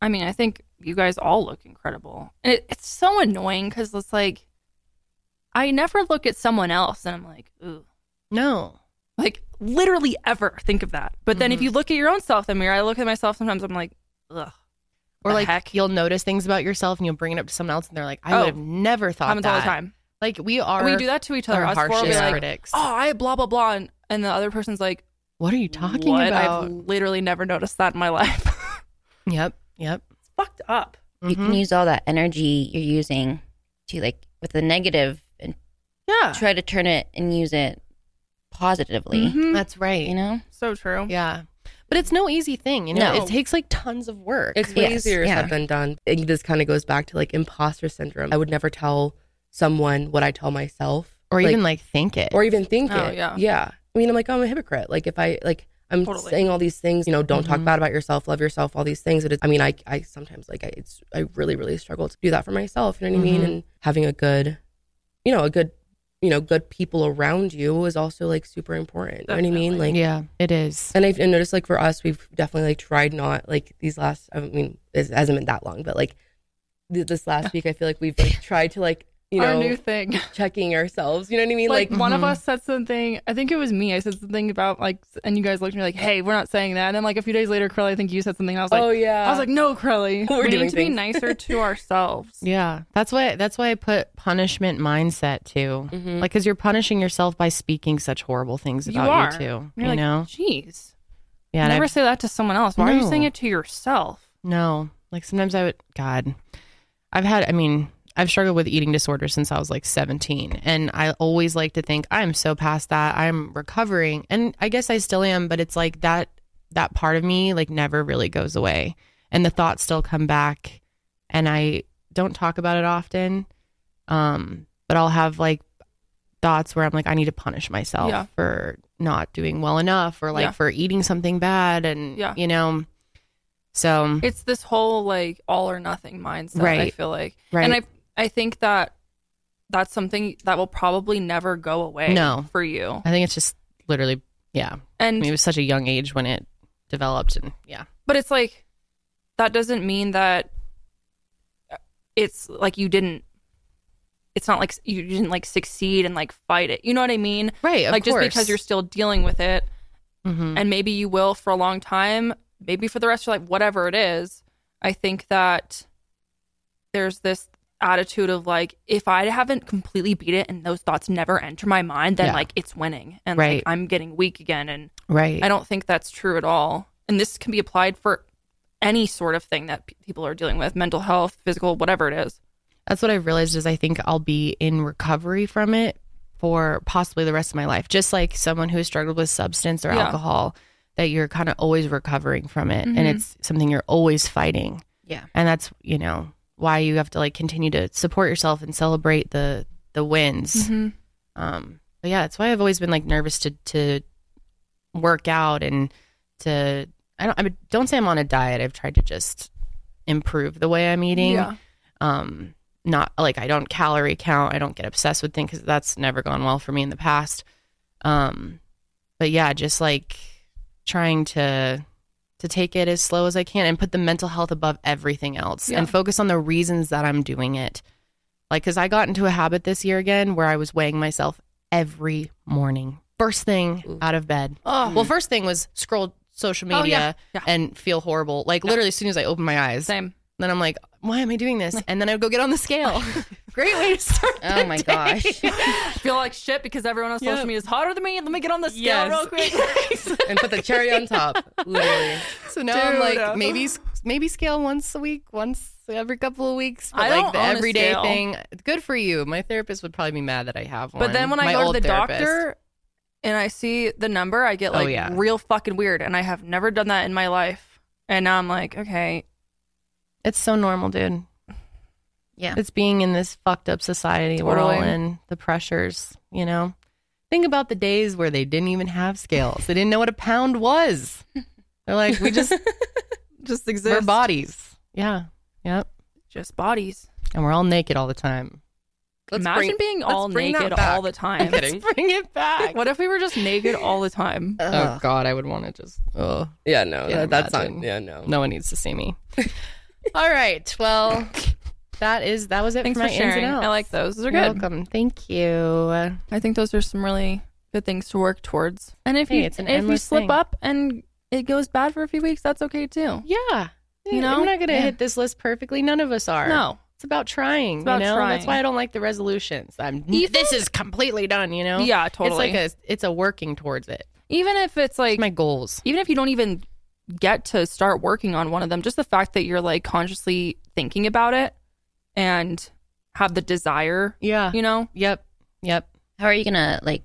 i mean i think you guys all look incredible and it, it's so annoying because it's like i never look at someone else and i'm like ooh No. like literally ever think of that. But then if Mhm. you look at your own self in the mirror, I look at myself sometimes. I'm like, ugh. Or like heck? you'll notice things about yourself and you'll bring it up to someone else and they're like, I Oh. would have never thought Happens that. all the time. Like we are we do that to each other. our Us four will be like, critics. oh, I blah blah blah, and, and the other person's like, what are you talking what? about? I've literally never noticed that in my <laughs> life. Yep. Yep. it's fucked up. You Mhm. can use all that energy you're using to like with the negative and Yeah. try to turn it and use it positively. Mhm. That's right. You know? So true. Yeah. But it's no easy thing, you know. No. It takes like tons of work. It's way Yes, easier yeah. said than done. And this kind of goes back to like imposter syndrome. I would never tell someone what I tell myself, or like- even like think it. or even think Oh, it. yeah. yeah. I mean, I'm like, I'm a hypocrite. Like if I like. I'm Totally. saying all these things, you know, don't talk Mhm. bad about yourself, love yourself, all these things. But it's, I mean, I, I sometimes like, I, it's, I really, really struggle to do that for myself. You know what I mean? And having a good, you know, a good, you know, good people around you is also like super important. You know what I mean? Like, yeah, it is. and I've noticed like for us, we've definitely like tried not like these last. I mean, it hasn't been that long, but like th- this last week, I feel like we've like tried to like you Our new thing. <laughs> checking ourselves. You know what I mean? Like, Like, one of Mhm. us said something. I think it was me. I said something about like, and you guys looked at me like, "Hey, we're not saying that." And then like a few days later, Crowley, I think you said something. And I was like, oh yeah, I was like, "No, Crowley, <laughs> We're we doing need to be nicer <laughs> to ourselves." Yeah. That's why that's why I put punishment mindset too. Mhm. Like cuz you're punishing yourself by speaking such horrible things You about are. you too. You're you like, know? "Jeez." Yeah. and Never I've- say that to someone else. Why are you saying it to yourself? No. Like sometimes I would God. I've had I mean, I've struggled with eating disorders since I was like 17 and I always like to think I'm so past that. I'm recovering and I guess I still am, but it's like that that part of me like never really goes away and the thoughts still come back and I don't talk about it often. Um but I'll have like thoughts where I'm like I need to punish myself Yeah. for not doing well enough or like Yeah. for eating something bad and Yeah. you know so It's this whole like all or nothing mindset. I feel like, right and I I think that that's something that will probably never go away. No. for you. I think it's just literally, yeah. I And mean, it was such a young age when it developed, and yeah, but it's like that doesn't mean that it's like you didn't it's not like you didn't like succeed and like fight it. You know what I mean? Right. Like just because you're still dealing with it, Mhm. and maybe you will for a long time, maybe for the rest of your life, whatever it is. I think that there's this attitude of like, if I haven't completely beat it and those thoughts never enter my mind, then Yeah. like it's winning and Right. like I'm getting weak again. And right. I don't think that's true at all. And this can be applied for any sort of thing that pe people are dealing with mental health, physical, whatever it is. That's what I've realized is I think I'll be in recovery from it for possibly the rest of my life. Just like someone who has struggled with substance or Yeah. alcohol, that you're kind of always recovering from it. Mhm. And it's something you're always fighting. Yeah. And that's, you know, why you have to like continue to support yourself and celebrate the the wins. Um but yeah, that's why I've always been like nervous to to work out and to I don't I mean, don't say I'm on a diet. I've tried to just improve the way I'm eating Yeah. um not like i don't calorie count i don't get obsessed with things because that's never gone well for me in the past um but yeah just like trying to to take it as slow as i can and put the mental health above everything else Yeah. and focus on the reasons that i'm doing it like because i got into a habit this year again where i was weighing myself every morning first thing Ooh. out of bed Oh, well first thing was scroll social Oh, media yeah. Yeah. and feel horrible like literally as soon as i open my eyes same. Then I'm like, why am I doing this? And then I would go get on the scale. <laughs> Great way to start. Oh my day. gosh. <laughs> feel like shit because everyone on social Yep. media is hotter than me. Let me get on the scale Yes. real quick. <laughs> and put the cherry on top. Literally. so now I'm Dude. like, maybe maybe scale once a week, once every couple of weeks. But I like the everyday thing, good for you. My therapist would probably be mad that I have one. But then when I go to the therapist. doctor and I see the number, I get Oh, like yeah. real fucking weird. And I have never done that in my life. And now I'm like, okay, it's so normal, dude. Yeah. It's being in this fucked up society we're all in, the pressures, you know. Think about the days where they didn't even have scales. They didn't know what a pound was. They're like, we just <laughs> just we're bodies. Yeah. Yep. Just bodies. And we're all naked all the time. Let's Imagine bring- being all naked all the <laughs> time. kidding. Let's bring it back. what if we were just naked all the time? <laughs> Oh God, I would want to just. Oh, Yeah, no, Can't that's not. Yeah, no. no one needs to see me. All right. Well, that is that was it Thanks for for my sharing. I like those. Those are good. Welcome. Thank you. I think those are some really good things to work towards. And if Hey, you it's an if you endless slip thing. up and it goes bad for a few weeks, that's okay too. Yeah. You know? we're not gonna Yeah. hit this list perfectly. None of us are. No. It's about trying. It's about you know, that's trying. why I don't like the resolutions. I'm. Even- this is completely done. You know. Yeah, totally. It's like a. It's a working towards it. even if it's like It's my goals. even if you don't even get to start working on one of them, just the fact that you're like consciously thinking about it and have the desire, Yeah. you know? Yep. Yep. How are you gonna like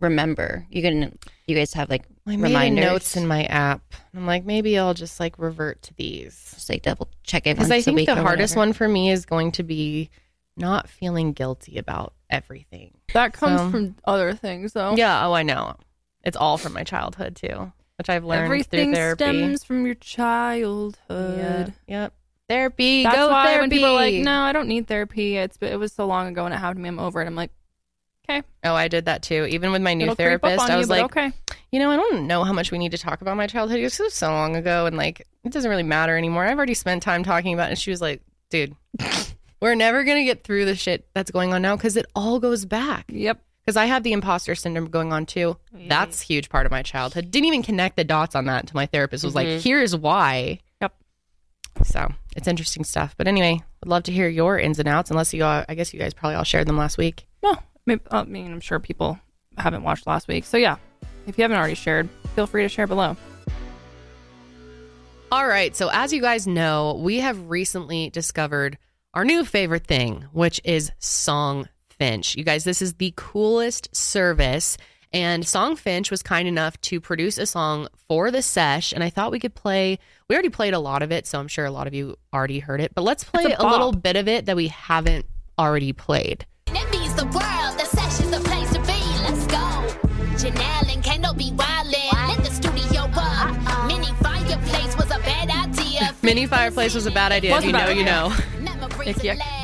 remember? You gonna you guys have like I made reminders? notes in my app. I'm like, maybe I'll just like revert to these. just like double check it Because I think the hardest whatever. one for me is going to be not feeling guilty about everything. That comes So- from other things though. Yeah. Oh, I know. It's all from my childhood too, which I've learned Everything through therapy. stems from your childhood. Yeah. Yep. Therapy. That's go why therapy. when people are like, "No, I don't need therapy," it's but it was so long ago and it happened to me. I'm over it. I'm like, okay. Oh, I did that too. Even with my new it'll therapist, I was but like, okay, you know, I don't know how much we need to talk about my childhood. It was so long ago, and like, it doesn't really matter anymore. I've already spent time talking about it. And she was like, dude, <laughs> we're never going to get through the shit that's going on now because it all goes back. yep. Because I have the imposter syndrome going on too. That's a huge part of my childhood. Didn't even connect the dots on that until my therapist was like, mm-hmm. here's why. Yep. So it's interesting stuff. But anyway, I'd love to hear your ins and outs, unless you all, I guess you guys probably all shared them last week. Well, maybe, I mean, I'm sure people haven't watched last week, so yeah. If you haven't already shared, feel free to share below. All right. So, as you guys know, we have recently discovered our new favorite thing, which is Songfinch. You guys, this is the coolest service. And Songfinch was kind enough to produce a song for the sesh. And I thought we could play, we already played a lot of it. So I'm sure a lot of you already heard it. But let's play a a, little bit of it that we haven't already played. It means the world. The session's the place to be. Let's go. Janelle and Kendall be wildin'. Lit the studio up. Mini fireplace was a bad idea. <laughs> Mini fireplace was a bad idea. If you know, you know. Memories Yuck, yuck.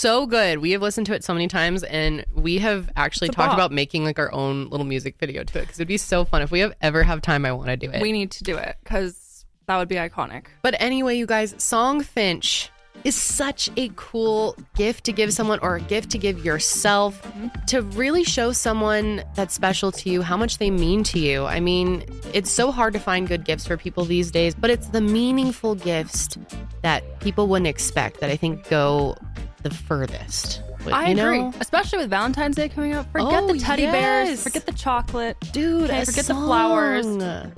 So good. We have listened to it so many times, and we have actually talked bop. about making like our own little music video to it because it'd be so fun if we have ever have time. I want to do it. We need to do it because that would be iconic. but anyway, you guys, Song Finch is such a cool gift to give someone or a gift to give yourself mm-hmm. to really show someone that's special to you how much they mean to you. I mean, it's so hard to find good gifts for people these days, but it's the meaningful gifts that people wouldn't expect that I think go the furthest. I you agree. know? Especially with Valentine's Day coming up. Forget Oh, the teddy yes. bears. Forget the chocolate. Dude, Okay, a forget the flowers.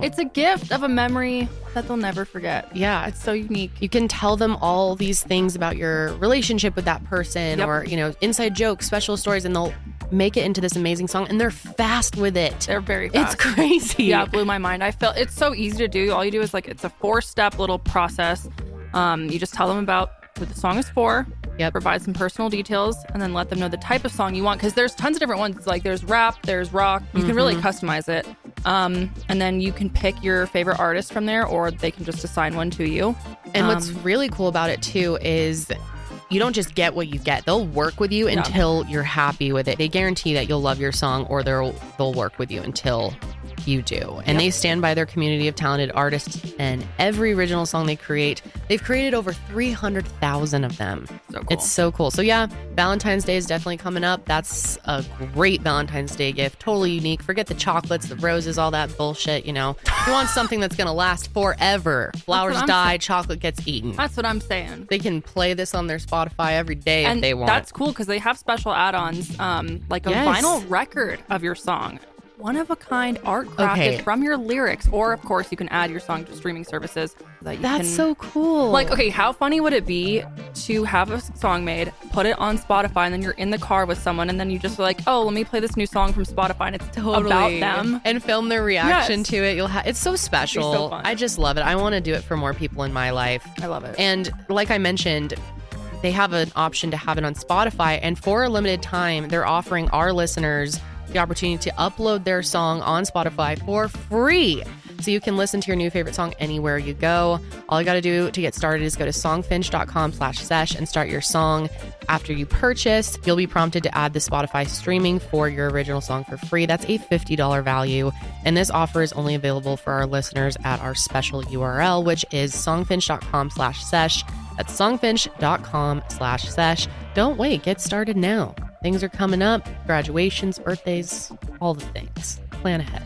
It's a gift of a memory that they'll never forget. Yeah, It's so unique. you can tell them all these things about your relationship with that person Yep. or you know inside jokes special stories and they'll make it into this amazing song and they're fast with it They're very it's crazy yeah, it blew my mind. I felt it's so easy to do. All you do is like it's a four step little process. Um, you just tell them about what the song is for. Yep. Provide some personal details and then let them know the type of song you want because there's tons of different ones. Like there's rap, there's rock. You can really customize it. Um, and then you can pick your favorite artist from there, or they can just assign one to you. and what's Um, really cool about it too is you don't just get what you get they'll work with you Yeah. until you're happy with it they guarantee that you'll love your song or they'll they'll work with you until you do and they stand by their community of talented artists and every original song they create they've created over 300000 of them So cool. It's so cool. So yeah, Valentine's Day is definitely coming up. That's a great Valentine's Day gift. Totally unique. Forget the chocolates, the roses, all that bullshit, you know. You want something that's going to last forever. Flowers die, chocolate gets eaten. That's what I'm saying. They can play this on their Spotify every day and if they want. that's cool because they have special add-ons, um, like a Yes. vinyl record of your song. One of a kind art crafted Okay. from your lyrics, or of course you can add your song to streaming services so that you That's can. so cool. like, okay, how funny would it be to have a song made, put it on Spotify, and then you're in the car with someone, and then you just like, oh, let me play this new song from Spotify, and it's totally. about them. and film their reaction Yes. to it. You'll have it's so special. fun. I just love it. I want to do it for more people in my life. I love it. And like I mentioned, they have an option to have it on Spotify. And for a limited time, they're offering our listeners the opportunity to upload their song on Spotify for free. So you can listen to your new favorite song anywhere you go. All you got to do to get started is go to songfinch.com slash sesh and start your song. After you purchase, you'll be prompted to add the Spotify streaming for your original song for free. That's a $50 value. And this offer is only available for our listeners at our special URL, which is songfinch.com slash sesh. That's songfinch.com slash sesh. Don't wait, get started now. Things are coming up, graduations, birthdays, all the things. Plan ahead.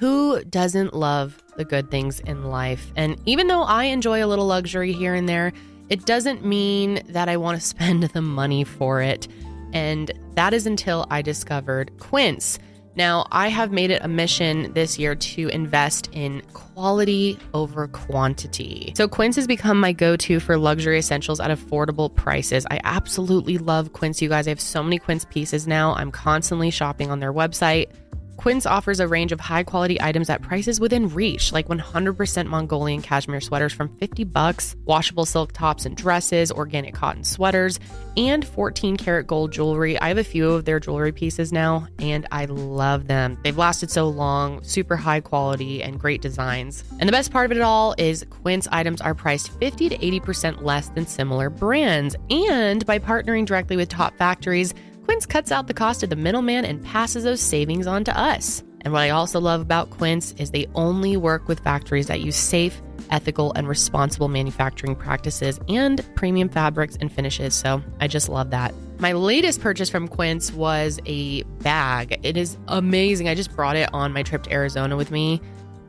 Who doesn't love the good things in life? And even though I enjoy a little luxury here and there, it doesn't mean that I want to <laughs> spend the money for it. And that is until I discovered Quince. Now, I have made it a mission this year to invest in quality over quantity. So, Quince has become my go to for luxury essentials at affordable prices. I absolutely love Quince, you guys. I have so many Quince pieces now. I'm constantly shopping on their website. Quince offers a range of high quality items at prices within reach, like 100% Mongolian cashmere sweaters from 50 bucks, washable silk tops and dresses, organic cotton sweaters, and 14 karat gold jewelry. I have a few of their jewelry pieces now, and I love them. They've lasted so long, super high quality, and great designs. And the best part of it all is Quince items are priced 50 to 80% less than similar brands. And by partnering directly with top factories, Quince cuts out the cost of the middleman and passes those savings on to us. And what I also love about Quince is they only work with factories that use safe, ethical, and responsible manufacturing practices and premium fabrics and finishes. So I just love that. My latest purchase from Quince was a bag. It is amazing. I just brought it on my trip to Arizona with me.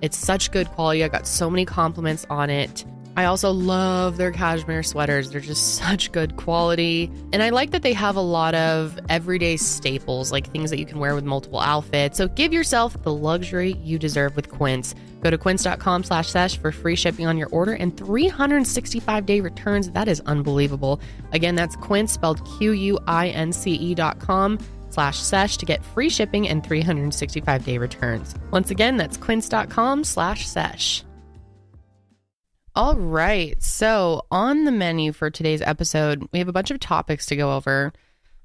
It's such good quality. I got so many compliments on it. I also love their cashmere sweaters. They're just <laughs> such good quality. And I like that they have a lot of everyday staples, like things that you can wear with multiple outfits. So give yourself the luxury you deserve with Quince. Go to quince.com slash sesh for free shipping on your order and 365 day returns. That is unbelievable. Again, that's Quince spelled Q-U-I-N-C-E dot com slash sesh to get free shipping and 365 day returns. Once again, that's quince.com slash sesh. All right. So, on the menu for today's episode, we have a bunch of topics to go over.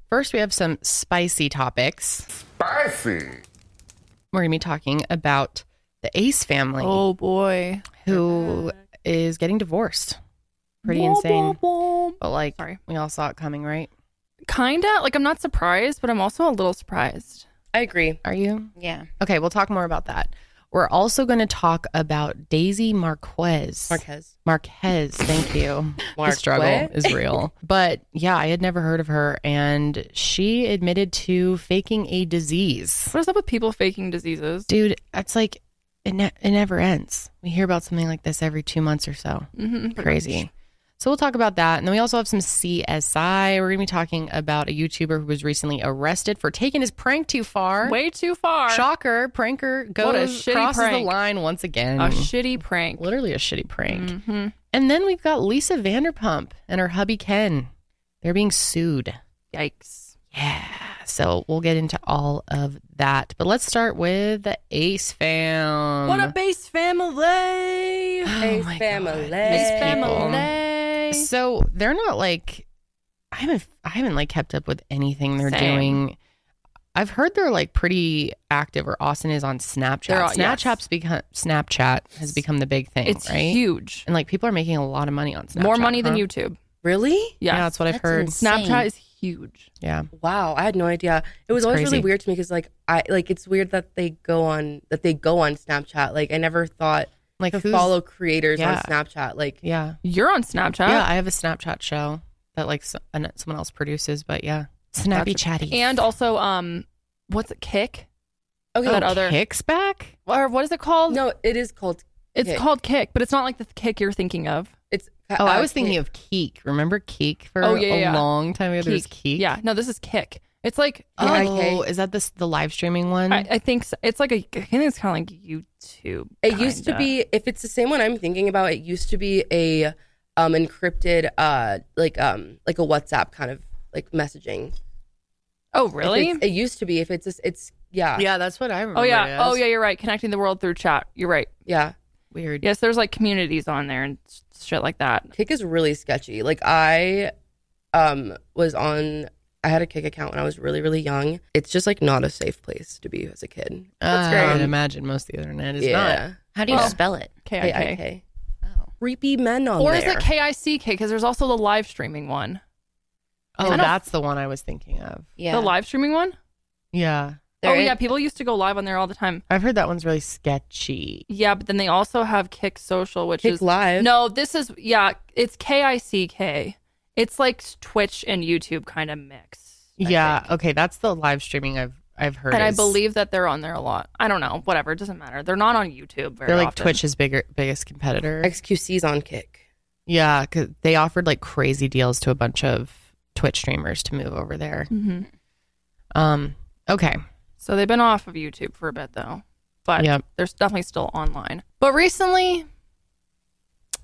First, we have some spicy topics. Spicy. We're going to be talking about the Ace family, Oh boy. who is getting divorced. Pretty insane. But, like, Sorry. we all saw it coming, right? Kinda. Like I'm not surprised, but I'm also a little surprised. I agree. Are you? Yeah. Okay, we'll talk more about that. We're also going to talk about Daisy Marquez. Marquez. Marquez, thank you. <laughs> the struggle is real. But yeah, I had never heard of her. And she admitted to faking a disease. What is up with people faking diseases? Dude, it's like, it, ne- it never ends. We hear about something like this every two months or so. Mm-hmm, Crazy. So we'll talk about that. And then we also have some CSI. We're going to be talking about a YouTuber who was recently arrested for taking his prank too far. Way too far. Shocker, pranker What a goes shitty crosses the line once again. A shitty prank. Literally a shitty prank. Mm-hmm. And then we've got Lisa Vanderpump and her hubby Ken. They're being sued. Yikes. Yeah. So we'll get into all of that. But let's start with the Ace fam. what a base family. Oh Ace my family. God. Ace These people. So they're not like I haven't I haven't like kept up with anything they're Same. doing. I've heard they're like pretty active, or Austin is on Snapchat. They're all- yes. Snapchat's become Snapchat has become the big thing, It's right? huge. And like people are making a lot of money on Snapchat. More money than? YouTube. Really? Yes. Yeah, that's what I've heard. insane. Snapchat is huge. Yeah, Wow, I had no idea. It was It's always crazy. really weird to me because like I like it's weird that they go on that they go on Snapchat. Like I never thought like to follow creators Yeah. on Snapchat. Like Yeah, You're on Snapchat. yeah. I have a Snapchat show that like so, and someone else produces, but yeah, snappy chatty And also, um, what's it? Kick okay, that other- kicks back. or what is it called? no, it is called. it's Kick. called Kick, but it's not like the kick you're thinking of. It's. Oh, I uh, was thinking of Keek. Remember Keek for Oh, yeah, a yeah. long time ago? There was Keek. Keek. Yeah, no, this is Kick. It's like Oh, KIK. is that this the live streaming one? I, I think so. it's like a. I think it's kind of like YouTube. It used to be if it's the same one I'm thinking about. It used to be a um encrypted uh like um like a WhatsApp kind of like messaging. Oh really? It used to be if it's just, it's yeah yeah, that's what I remember. Oh yeah. Oh yeah. You're right. Connecting the world through chat. You're right. yeah. Weird. Yes, there's like communities on there and shit like that. Kick is really sketchy. Like I um was on I had a Kick account when I was really really young. It's just like not a safe place to be as a kid. That's great. I would imagine most of the internet is not. yeah. How do you Well- spell it? K I K. K-I-K. Oh. Creepy men on Or there. is it K I C K? Because there's also the live streaming one. Oh, I don't- that's the one I was thinking of. Yeah. The live streaming one. Yeah. Oh, there oh is- yeah, people used to go live on there all the time. I've heard that one's really sketchy. Yeah, but then they also have Kick Social, which Kick is Live? No, this is yeah, it's K I C K. It's like Twitch and YouTube kind of mix. I yeah. think. Okay, that's the live streaming I've I've heard. and I believe that they're on there a lot. I don't know, whatever, it doesn't matter. They're not on YouTube very they're like often. Twitch's bigger biggest competitor. XQC's on Kick. yeah, because they offered like crazy deals to a bunch of Twitch streamers to move over there. hmm Um. Okay. So they've been off of YouTube for a bit though, but Yep. they're definitely still online. But recently,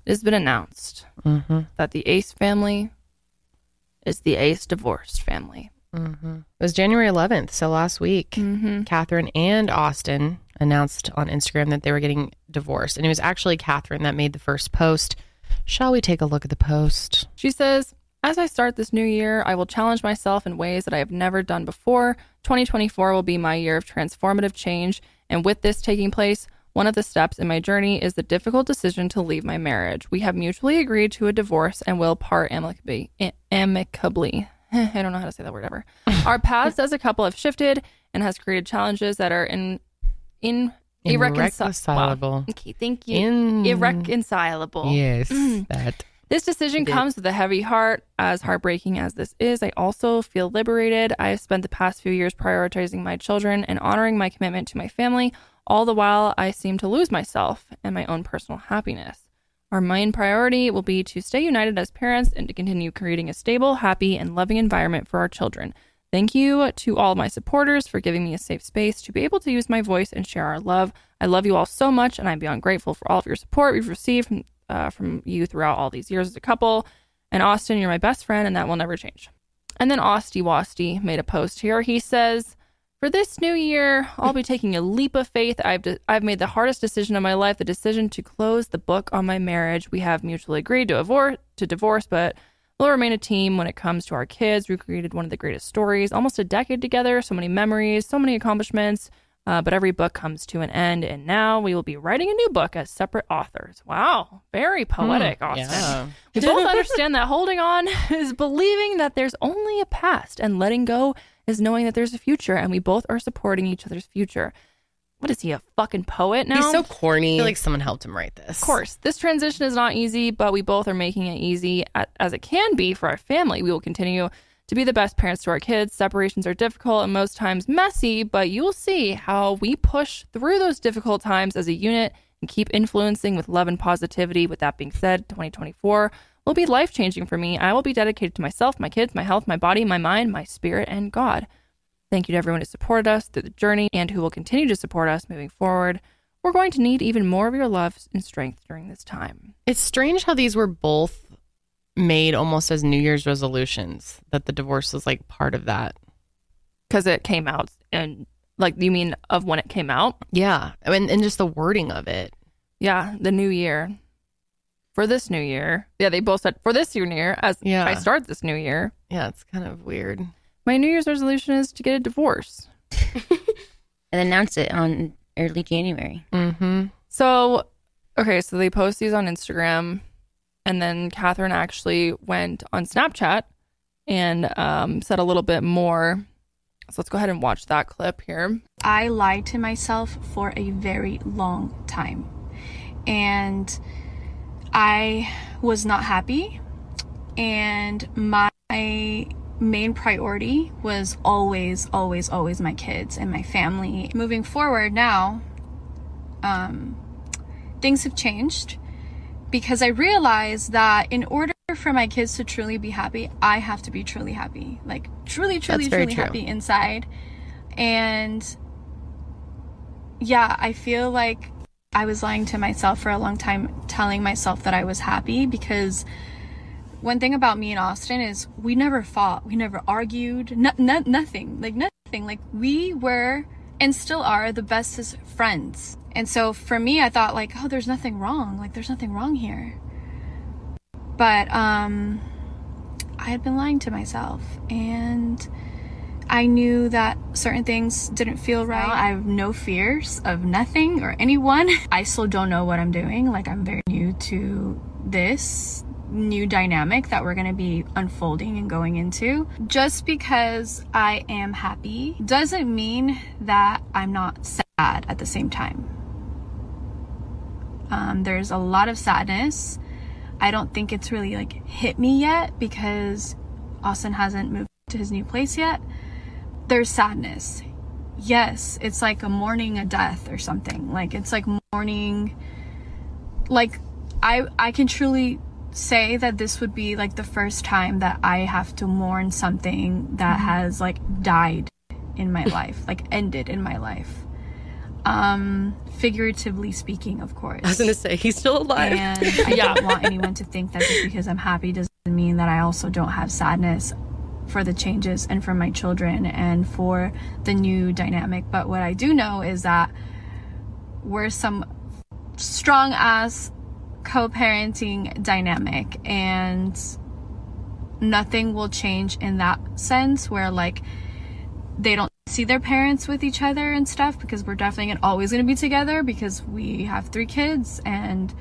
it has been announced Mm-hmm. that the Ace family is the Ace divorced family. Mm-hmm. It was January 11th, so last week. Mm-hmm. Catherine and Austin announced on Instagram that they were getting divorced. And it was actually Catherine that made the first post. Shall we take a look at the post? She says, As I start this new year, I will challenge myself in ways that I have never done before. 2024 will be my year of transformative change. And with this taking place, one of the steps in my journey is the difficult decision to leave my marriage. We have mutually agreed to a divorce and will part amicably. amicably. <laughs> I don't know how to say that word ever. <laughs> Our paths as a couple have shifted and has created challenges that are in in Irreconcilable. Okay, thank you. In Irreconcilable. Yes, Mm. that. This decision comes with a heavy heart. As heartbreaking as this is, I also feel liberated. I have spent the past few years prioritizing my children and honoring my commitment to my family. All the while, I seem to lose myself and my own personal happiness. Our main priority will be to stay united as parents and to continue creating a stable, happy, and loving environment for our children. Thank you to all my supporters for giving me a safe space to be able to use my voice and share our love. I love you all so much, and I'm beyond grateful for all of your support we've received from, uh, from you throughout all these years as a couple. And Austin, you're my best friend, and that will never change. And then Austy Wasty made a post here. He says, For this new year, I'll be taking a leap of faith. I've, de- I've made the hardest decision of my life, the decision to close the book on my marriage. We have mutually agreed to, avor- to divorce, but we'll remain a team when it comes to our kids. We created one of the greatest stories, almost a decade together, so many memories, so many accomplishments. Uh, but every book comes to an end, and now we will be writing a new book as separate authors. Wow, very poetic, Austin. Yeah. <laughs> We both understand that holding on <laughs> is believing that there's only a past, and letting go is knowing that there's a future, and we both are supporting each other's future. what is he, a fucking poet now? He's so I corny. feel like someone helped him write this. Of course, this transition is not easy, but we both are making it easy as it can be for our family. We will continue to be the best parents to our kids. Separations are difficult and most times messy, but you will see how we push through those difficult times as a unit and keep influencing with love and positivity. With that being said, 2024 will be life changing for me. I will be dedicated to myself, my kids, my health, my body, my mind, my spirit, and God. Thank you to everyone who supported us through the journey and who will continue to support us moving forward. We're going to need even more of your love and strength during this time. It's strange how these were both made almost as New Year's resolutions, that the divorce was like part of that. Because it came out and like you mean of when it came out? Yeah. And, and just the wording of it. Yeah, the new year. For this new year. Yeah, they both said for this new year as Yeah. I start this new year. Yeah, it's kind of weird. My New Year's resolution is to get a divorce. <laughs> and announce it on early January. Mm-hmm. So, okay, so they post these on Instagram, and then Catherine actually went on Snapchat and um, said a little bit more. So let's go ahead and watch that clip here. I lied to myself for a very long time. And I was not happy. And my main priority was always, always, always my kids and my family. Moving forward now, um, things have changed because I realized that in order for my kids to truly be happy, I have to be truly happy. Like, truly, truly, truly true. happy inside. And yeah, I feel like I was lying to myself for a long time, telling myself that I was happy because one thing about me and Austin is we never fought, we never argued, no, no, nothing, like nothing. Like we were and still are the bestest friends. And so for me, I thought like, oh, there's nothing wrong. Like there's nothing wrong here. But um, I had been lying to myself, and I knew that certain things didn't feel right. I have no fears of nothing or anyone. <laughs> I still don't know what I'm doing. Like, I'm very new to this new dynamic that we're going to be unfolding and going into. Just because I am happy doesn't mean that I'm not sad at the same time. Um, there's a lot of sadness. I don't think it's really like hit me yet because Austin hasn't moved to his new place yet there's sadness. Yes, it's like a mourning a death or something. Like it's like mourning like I I can truly say that this would be like the first time that I have to mourn something that has like died in my <laughs> life, like ended in my life. Um figuratively speaking, of course. I was gonna say he's still alive. And I don't <laughs> want anyone to think that just because I'm happy doesn't mean that I also don't have sadness for the changes and for my children and for the new dynamic. But what I do know is that we're some strong ass co parenting dynamic and nothing will change in that sense where like they don't see their parents with each other and stuff because we're definitely gonna- always going to be together because we have three kids and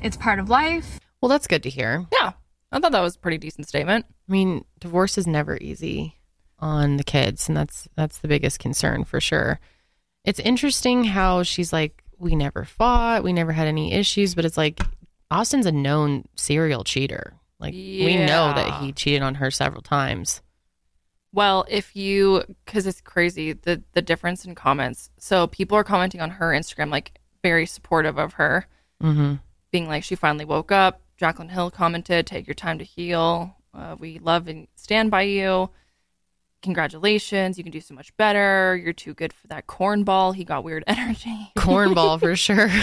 it's part of life Well, that's good to hear. Yeah, I thought that was a pretty decent statement. I mean, divorce is never easy on the kids, and that's that's the biggest concern for sure. It's interesting how she's like, we never fought, we never had any issues, but it's like Austin's a known serial cheater. Like we know that he cheated on her several times. Well, if you, because it's crazy the the difference in comments. So people are commenting on her Instagram, like very supportive of her, Mm-hmm. being like she finally woke up. Jacqueline Hill commented, "Take your time to heal. Uh, we love and stand by you. Congratulations, you can do so much better. You're too good for that cornball. He got weird <laughs> energy. Cornball for sure. <laughs>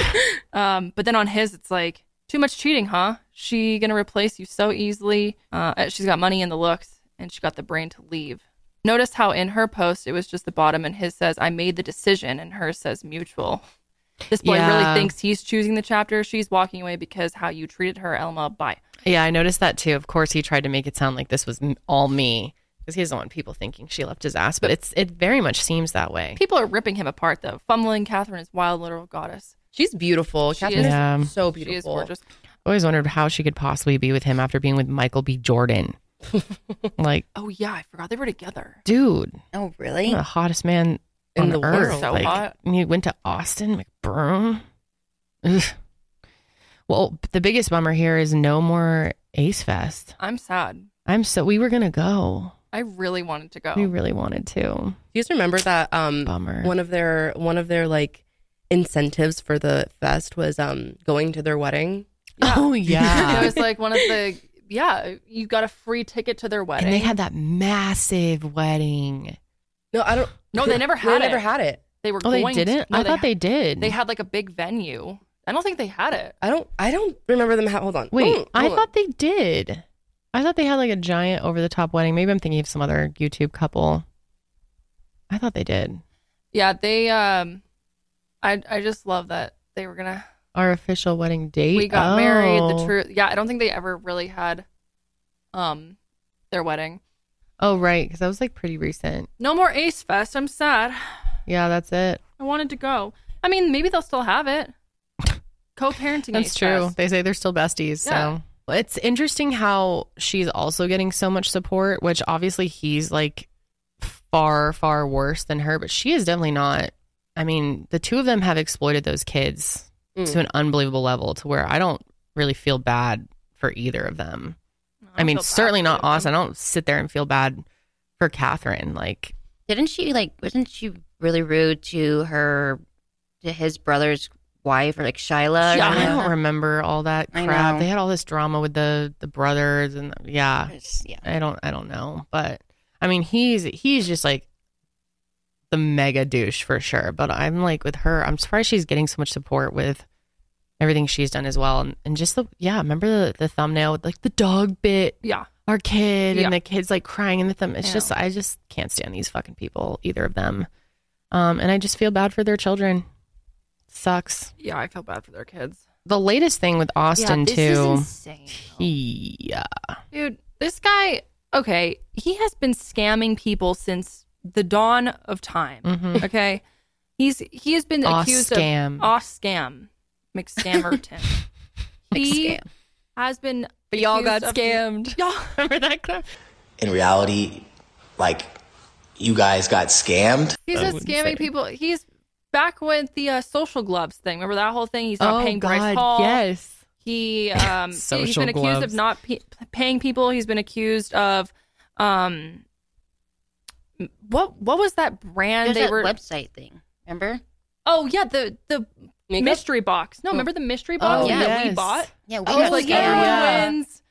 Um, but then on his, it's like too much cheating, huh? She gonna replace you so easily. Uh, she's got money and the looks, and she got the brain to leave. Notice how in her post it was just the bottom, and his says I made the decision, and hers says mutual. This boy Yeah. really thinks he's choosing the chapter. She's walking away because how you treated her, Elma. Bye. Yeah, I noticed that too. Of course, he tried to make it sound like this was all me because he doesn't want people thinking she left his ass, but it's it very much seems that way. People are ripping him apart though. Fumbling Catherine is wild literal goddess. She's beautiful. She Catherine is. is Yeah. so She is beautiful. gorgeous. I always wondered how she could possibly be with him after being with Michael B. Jordan. <laughs> like, Oh yeah, I forgot they were together. dude, Oh, really? the hottest man In the earth. world. So like, hot. and You went to Austin, McBroom. Ugh. Well, the biggest bummer here is no more Ace Fest. I'm sad. I'm so we were gonna go. I really wanted to go. We really wanted to. Do you guys remember that um Bummer. one of their one of their like incentives for the fest was um going to their wedding? Oh <laughs> yeah. it was like one of the yeah. You got a free ticket to their wedding. and they had that massive wedding. No, I don't no, they never had. they had never had it. They were Oh, they going to- didn't. no, I thought ha- they did. They had like a big venue. I don't think they had it. I don't I don't remember them ha- hold on. Wait, Mm, I hold on. thought they did. I thought they had like a giant over the top wedding. Maybe I'm thinking of some other YouTube couple. I thought they did. Yeah, they. Um, I I just love that they were gonna. Our official wedding date. We got married. The Oh. true. Yeah, I don't think they ever really had, um, their wedding. Oh right, because that was like pretty recent. No more Ace Fest. I'm sad. Yeah, that's it. I wanted to go. I mean, maybe they'll still have it. Co-parenting. That's Ace true. Fest. They say they're still besties. Yeah. So it's interesting how she's also getting so much support, which obviously he's like far, far worse than her, but she is definitely not. I mean, the two of them have exploited those kids Mm. to an unbelievable level to where I don't really feel bad for either of them. I, mean, certainly not. Austin. I don't sit there and feel bad for Catherine. Like, Didn't she like? Wasn't she really rude to her, to his brother's wife or like Shyla? or I don't remember all that crap. They had all this drama with the the brothers and yeah. It's- Yeah. I don't I don't know, but I mean he's he's just like the mega douche for sure. But I'm like with her, I'm surprised she's getting so much support with everything she's done as well. And, and just the yeah, remember the, the thumbnail with like the dog bit Yeah. our kid Yeah. and the kids like crying in the thumb. It's I just know. I just can't stand these fucking people, either of them. Um, and I just feel bad for their children. Sucks. Yeah, I feel bad for their kids. The latest thing with Austin yeah, this is too. insane. though. Yeah. Dude, this guy, okay, he has been scamming people since the dawn of time. Mhm. Okay. He's he has been accused scam. of off scam. McScammerton. <laughs> he Scam. has been But y'all got accused of- scammed. <laughs> Y'all Remember that clip? in reality, like you guys got scammed. he's I just wouldn't scamming say. people. He's back with the uh, social gloves thing. Remember that whole thing? He's not oh paying God, Hall. yes. He <laughs> um Social he's been accused gloves. of not p- paying people. He's been accused of um what what was that brand There's they that were website thing. Remember? Oh yeah, the the Makeup? mystery box. No, remember the mystery box Oh, that we yes. bought? Yeah. We It Oh, was like yeah. everyone wins.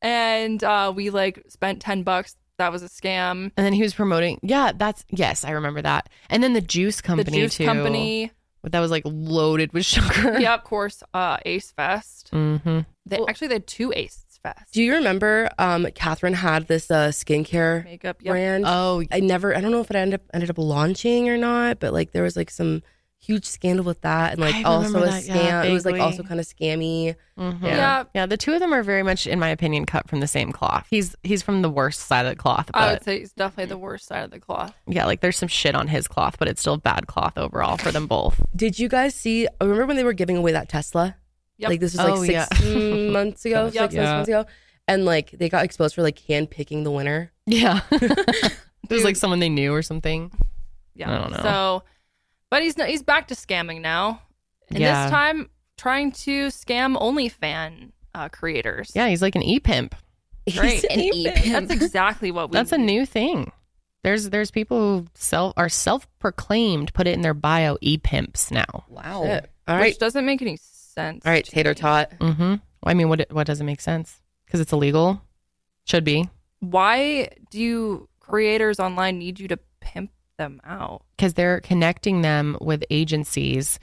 And uh we like spent 10 bucks. That was a scam. And then he was promoting. Yeah, that's yes, I remember that. And then the juice company the juice too. company. that was like loaded with <laughs> sugar. yeah, of course, uh Ace Fest. Mm-hmm. They Well- actually they had two Ace Fest. Do you remember um Catherine had this uh skincare Makeup, yep. brand? Oh, I never I don't know if it ended up ended up launching or not, but like there was like some huge scandal with that and like also a that, scam. yeah, it was like also kind of scammy. mhm. Yeah. Yeah. yeah. The two of them are very much, in my opinion, cut from the same cloth. He's he's from the worst side of the cloth, I would say he's definitely the worst side of the cloth. yeah, like there's some shit on his cloth, but it's still bad cloth overall for them both. Did you guys see remember when they were giving away that Tesla? Yep. Like this was like Oh, six yeah. <laughs> months ago, Yep. six Yeah. months ago. And like they got exposed for like hand picking the winner. Yeah, <laughs> <laughs> it was like someone they knew or something. Yeah. I don't know. So, but he's he's back to scamming now, and Yeah. this time trying to scam OnlyFan uh, creators. Yeah, he's like an e pimp. Great. An e-pimp. That's exactly what we. That's a new thing. There's there's people who self are self proclaimed, put it in their bio, e pimps now. Wow. Shit. All which doesn't make any sense. All right, tater tot. Mm-hmm. I mean, what what doesn't make sense? Because it's illegal. Should be. Why do creators online need you to pimp them out? because they're connecting them with agencies.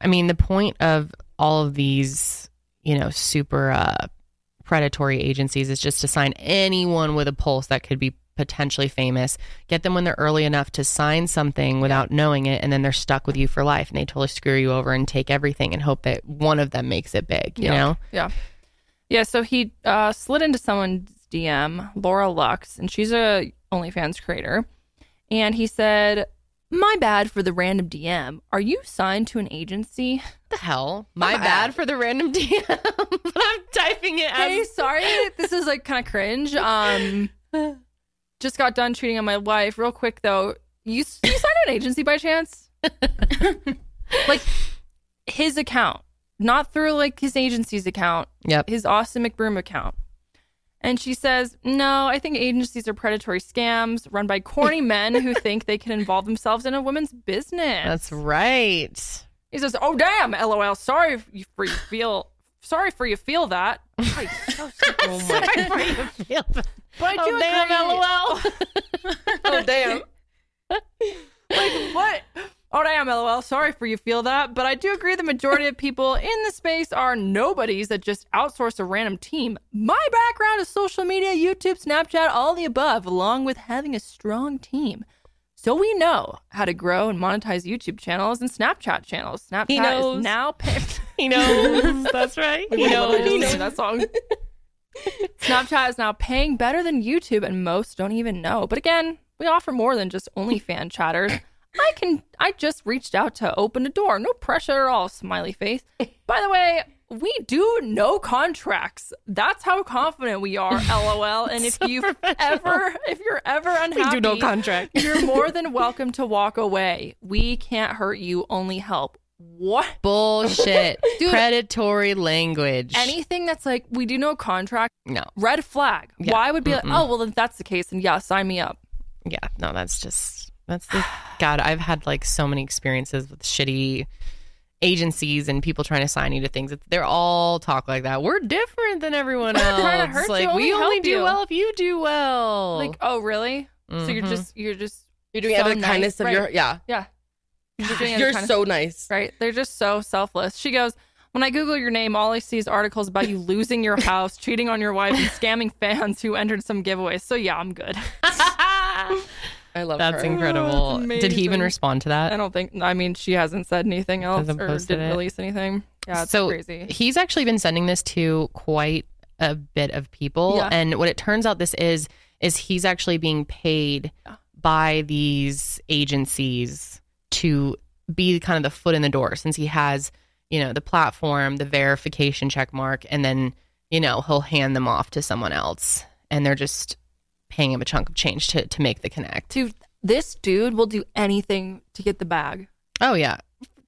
I mean, the point of all of these, you know, super uh, predatory agencies is just to sign anyone with a pulse that could be potentially famous, get them when they're early enough to sign something without knowing it, and then they're stuck with you for life and they totally screw you over and take everything and hope that one of them makes it big, you Yeah. know? Yeah. Yeah. So he uh, slid into someone's DM, Laura Lux, and she's a OnlyFans creator. And he said, My bad for the random DM. Are you signed to an agency? What the hell? My bad. bad for the random <laughs> DM. but I'm typing it Hey, as sorry. This is like kind of cringe. Um, <laughs> just got done cheating on my wife. Real quick though, you, you signed an agency by chance? <laughs> like his account, not through like his agency's account, Yep. his Austin McBroom account. And she says, No, I think agencies are predatory scams run by corny <laughs> men who think they can involve themselves in a woman's business. That's right. He says, "Oh damn, lol. Sorry you, for you feel sorry for you feel that. Like, <laughs> so. Oh my But I do Oh, damn, agree. LOL. <laughs> Oh damn. like what? Oh damn, lol. Sorry for you feel that, but I do agree the majority of people in the space are nobodies that just outsource a random team. My background is social media, YouTube, Snapchat, all the above, along with having a strong team. So we know how to grow and monetize YouTube channels and Snapchat channels. Snapchat He knows. is now <laughs> paying. He knows. <laughs> That's right. He knows. just sing that song. Snapchat is now paying better than YouTube, and most don't even know. But again, we offer more than just OnlyFan chatters. I can. I just reached out to open a door. No pressure at all. Smiley face. <laughs> By the way, we do no contracts. That's how confident we are. <laughs> LOL. And if So you've ever, if you're ever unhappy, We do no contract. <laughs> you're more than welcome to walk away. We can't hurt you. Only help. What? Bullshit. Dude. Predatory language. Anything that's like we do no contract. no. red flag. Yeah. Why would be like, Mm-mm. oh, well, if that's the case, and yeah, sign me up. Yeah. No, that's just, that's the, God, I've had like so many experiences with shitty agencies and people trying to sign you to things. They're all talk like that. We're different than everyone <laughs> else. trying to hurt you, like, only we only do you. well if you do well. Like, oh, really? So you're Mhm. just, you're just, You're doing So out of the nice, kindness of right. your yeah. yeah. You're, just doing it out of You're kindness- so nice. right. They're just so selfless. She goes, when I Google your name, all I see is articles about you losing your house, cheating on your wife, and <laughs> scamming fans who entered some giveaways. So yeah, I'm good. <laughs> I love That's her. incredible. Oh, that's Did he even respond to that? I don't think. I mean, she hasn't said anything else Hasn't or posted didn't it. release anything. Yeah, it's so crazy. he's actually been sending this to quite a bit of people Yeah. and what it turns out this is is he's actually being paid by these agencies to be kind of the foot in the door since he has you know the platform the verification check mark and then you know he'll hand them off to someone else and they're just paying him a chunk of change to, to make the connect. Dude, this dude will do anything to get the bag. oh yeah.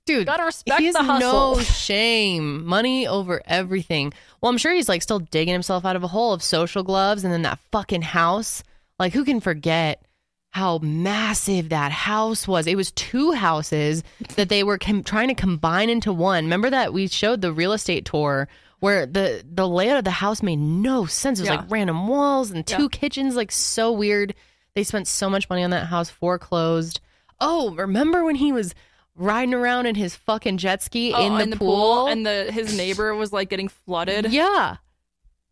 Dude Gotta respect he's the hustle. no shame. Money over everything. Well i'm sure he's like still digging himself out of a hole of social gloves and then that fucking house. Like who can forget how massive that house was? It was two houses that they were com- trying to combine into one. Remember that we showed the real estate tour where the the layout of the house made no sense it was Yeah. like random walls and two Yeah. kitchens like so weird they spent so much money on that house foreclosed oh remember when he was riding around in his fucking jet ski Oh, in the, pool, and the his <laughs> neighbor was like getting flooded. yeah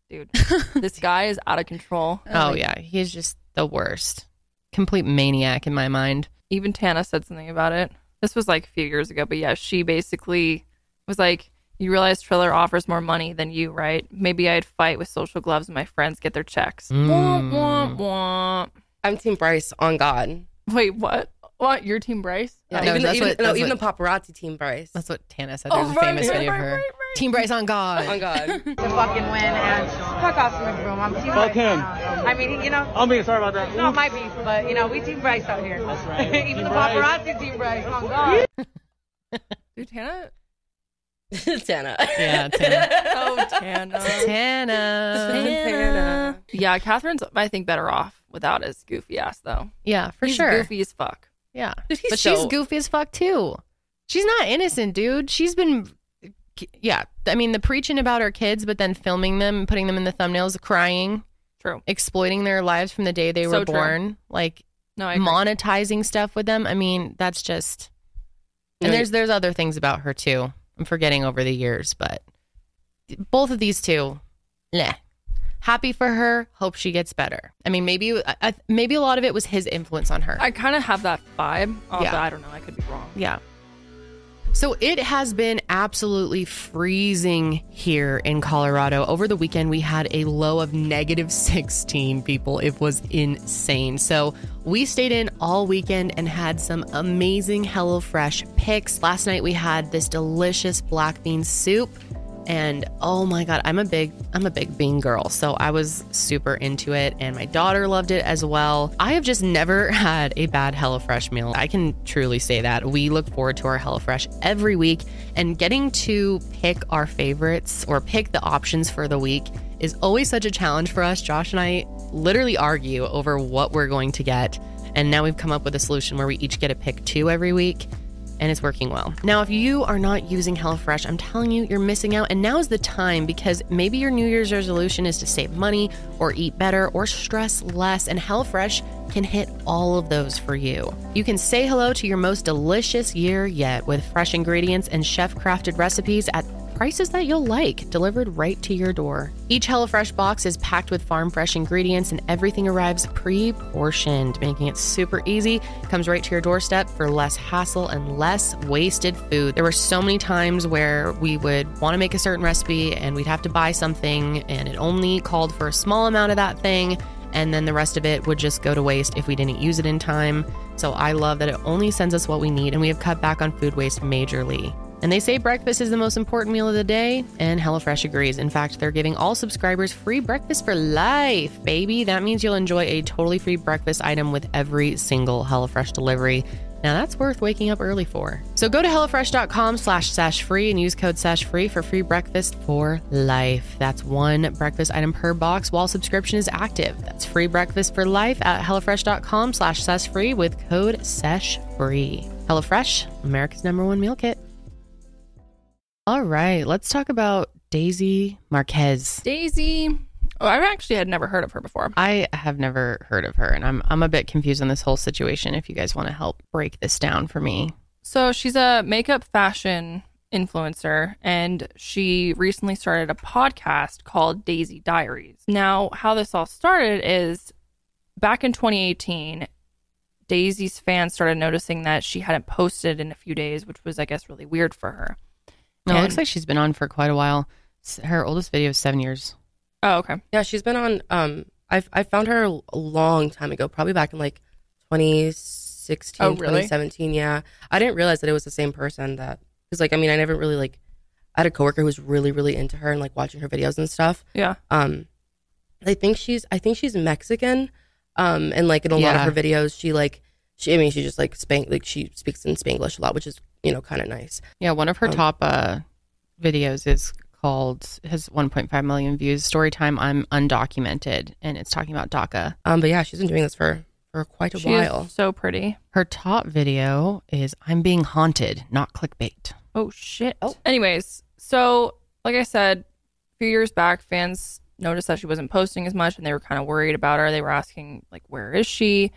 Dude, this guy is out of control. <laughs> oh yeah he's just the worst complete maniac in my mind Even Tana said something about it. This was like a few years ago, but yeah, she basically was like, "You realize Triller offers more money than you, right? Maybe I'd fight with social gloves and my friends get their checks." Mm. Womp, womp, womp. I'm Team Bryce on God. Wait, what? What? Your team, Bryce? Yeah, No, even, that's even, what- no, that's even what- the paparazzi Team Bryce. that's what tana said Oh, there's a right, famous right, video right, of her right, right. team bryce on god on God. <laughs> to fucking win and fuck off Austin McBroom. I'm Team Fuck Bryce. him. I mean, you know, I'm being sorry about that. no, it might be, but you know, we Team Bryce out here. That's right. <laughs> Even Team the Bryce. paparazzi Team Bryce. on God. Dude, Tana? <laughs> Tana. yeah tana <laughs> Oh, Tana. tana Tana. Yeah, Catherine's, I think, better off without his goofy ass, though. yeah for He's sure goofy as fuck. Yeah. Dude, he's but she's goofy as fuck too. She's not innocent, dude. She's been yeah, I mean the preaching about her kids but then filming them putting them in the thumbnails crying, True. exploiting their lives from the day they So were true. born, like No, I monetizing stuff with them. I mean, that's just And No, there's there's other things about her too. I'm forgetting over the years, but both of these two, nah. Happy for her. Hope she gets better. I mean, maybe I, maybe a lot of it was his influence on her. I kind of have that vibe. Although Yeah. I don't know. I could be wrong. Yeah. So it has been absolutely freezing here in Colorado. Over the weekend, we had a low of negative <laughs> 16 people. It was insane. So we stayed in all weekend and had some amazing HelloFresh picks. Last night, we had this delicious black bean soup And oh my god, I'm a big I'm a big bean girl. So I was super into it and my daughter loved it as well. I have just never <laughs> had a bad HelloFresh meal. I can truly say that. We look forward to our HelloFresh every week and getting to pick our favorites or pick the options for the week is always such a challenge for us. Josh and I literally argue over what we're going to get. And now we've come up with a solution where we each get to pick two every week and it's working well. Now, if you are not using HelloFresh, I'm telling you, you're missing out. And now is the time because maybe your New Year's resolution is to save money or eat better or stress less. And HelloFresh can hit all of those for you. You can say hello to your most delicious year yet with fresh ingredients and chef crafted recipes at prices that you'll like, delivered right to your door. Each HelloFresh box is packed with farm fresh ingredients and everything arrives pre portioned, making it super easy. Comes right to your doorstep for less hassle and less wasted food. There were so many times where we would want to make a certain recipe and we'd have to buy something and it only called for a small amount of that thing and then the rest of it would just go to waste if we didn't use it in time. So I love that it only sends us what we need and we have cut back on food waste majorly. And they say breakfast is the most important meal of the day, and HelloFresh agrees. In fact, they're giving all subscribers free breakfast for life, baby. That means you'll enjoy a totally free breakfast item with every single HelloFresh delivery. Now that's worth waking up early for. So go to HelloFresh.com slash sesh free and use code sesh free for free breakfast for life. That's one breakfast item per box while subscription is active. That's free breakfast for life at HelloFresh.com slash sesh free with code sesh free. HelloFresh, America's number one meal kit. All right, let's talk about Daisy Marquez. Daisy. Oh, I actually had never heard of her before. I have never heard of her, and I'm I'm a bit confused on this whole situation. If you guys want to help break this down for me, So she's a makeup fashion influencer and she recently started a podcast called Daisy Diaries. Now, how this all started is back in 2018, Daisy's fans started noticing that she hadn't posted in a few days, which was I guess really weird for her. No, it looks like she's been on for quite a while. S- Her oldest video is seven years. Oh, okay. Yeah, she's been on. Um, I I found her a long time ago, probably back in like 2016, Oh, really? 2017. Yeah, I didn't realize that it was the same person that because like I mean I never really like I had a coworker who was really really into her and like watching her videos and stuff. Yeah. Um, I think she's I think she's Mexican. Um, and like in a lot Yeah. of her videos, she like she I mean she just like spank like she speaks in Spanglish a lot, which is you know kind of nice. Yeah, one of her Um, top uh, videos is called has 1.5 million views. Story time. I'm undocumented, and it's talking about DACA. Um, but yeah, she's been doing this for for quite a She while. is so pretty. Her top video is I'm being haunted, not clickbait. Oh shit. Oh. Anyways, so like I said, a few years back, fans noticed that she wasn't posting as much and they were kind of worried about her. They were asking like where is she?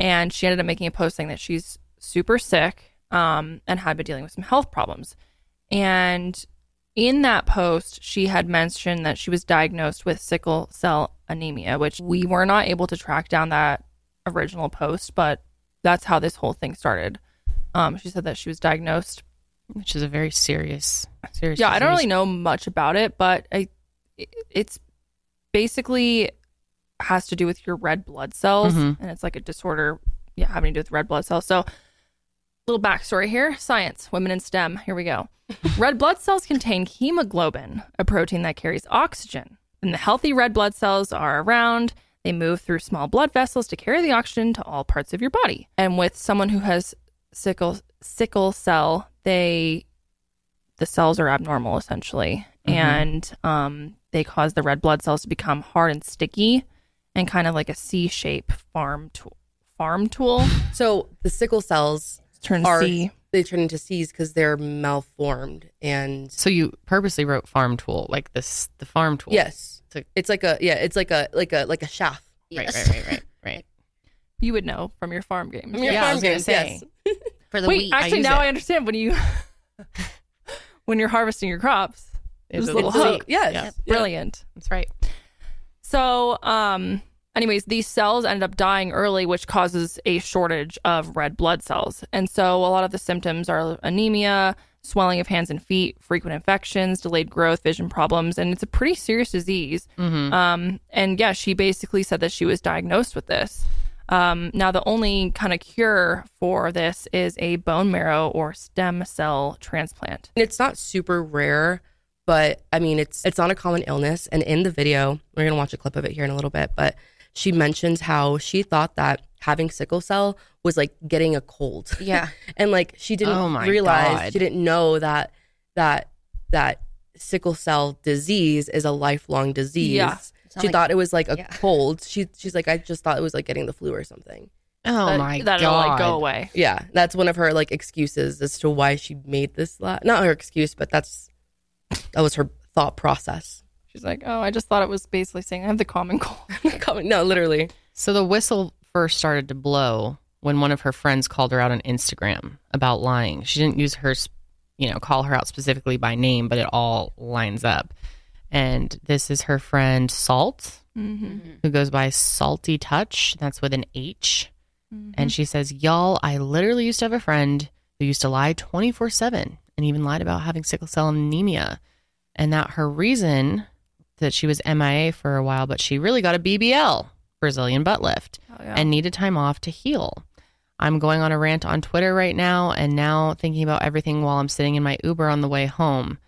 And she ended up making a post saying that she's super sick um, and had been dealing with some health problems. And in that post, she had mentioned that she was diagnosed with sickle cell anemia, which we were not able to track down that original post, but that's how this whole thing started. Um, she said that she was diagnosed which is a very serious, serious. yeah, I don't really know much about it, but I, it- it's basically has to do with your red blood cells, Mhm. and it's like a disorder, yeah, having to do with red blood cells. So, little backstory here: science, women in STEM. Here we go. <laughs> red blood cells contain hemoglobin, a protein that carries oxygen. and the healthy red blood cells are around, they move through small blood vessels to carry the oxygen to all parts of your body. And with someone who has sickle sickle cell, they the cells are abnormal essentially and um, they cause the red blood cells to become hard and sticky and kind of like a c-shape farm tool farm tool <laughs> So the sickle cells turn are c they turn into C's because they're malformed and So you purposely wrote farm tool, like this, the farm tool. yes, To- it's like a yeah, it's like a like a like a shaft. Right, right, right, right, right. you would know from your farm games From your Yeah, I farm was gonna games, say. yes. <laughs> For the wait wheat. actually use now it. i understand when you <laughs> when you're harvesting your crops It's There's a a little little hook. seed. Yes. Yeah. brilliant That's right. So, um, anyways, these cells end up dying early, which causes a shortage of red blood cells. And so, a lot of the symptoms are anemia, swelling of hands and feet, frequent infections, delayed growth, vision problems, and it's a pretty serious disease. Mm-hmm. Um, and yeah, she basically said that she was diagnosed with this. Um, now, the only kind of cure for this is a bone marrow or stem cell transplant. And it's not super rare, but I mean, it's it's not a common illness. And in the video, we're gonna watch a clip of it here in a little bit, but she mentions how she thought that having sickle cell was like getting a cold. Yeah. <laughs> and like she didn't Oh realize God. she didn't know that that that sickle cell disease is a lifelong disease. Yeah. She like- thought it was like a yeah. cold. She she's like I just thought it was like getting the flu or something. Oh that, my that'll god. like go away. Yeah, that's one of her like excuses as to why she made this. La- not her excuse, but that's that was her thought process. She's like, oh, I just thought it was basically saying I have the common cold. <laughs> no, literally. So the whistle first started to blow when one of her friends called her out on Instagram about lying. She didn't use her, you know, call her out specifically by name, but it all lines up. And this is her friend Salt, mm-hmm. who goes by Salty Touch. That's with an H. Mm-hmm. And she says, Y'all, I literally used to have a friend who used to lie 24 7 and even lied about having sickle cell anemia. And that her reason that she was MIA for a while, but she really got a BBL, Brazilian butt lift, Oh, yeah. and needed time off to heal. I'm going on a rant on Twitter right now and now thinking about everything while I'm sitting in my Uber on the way home.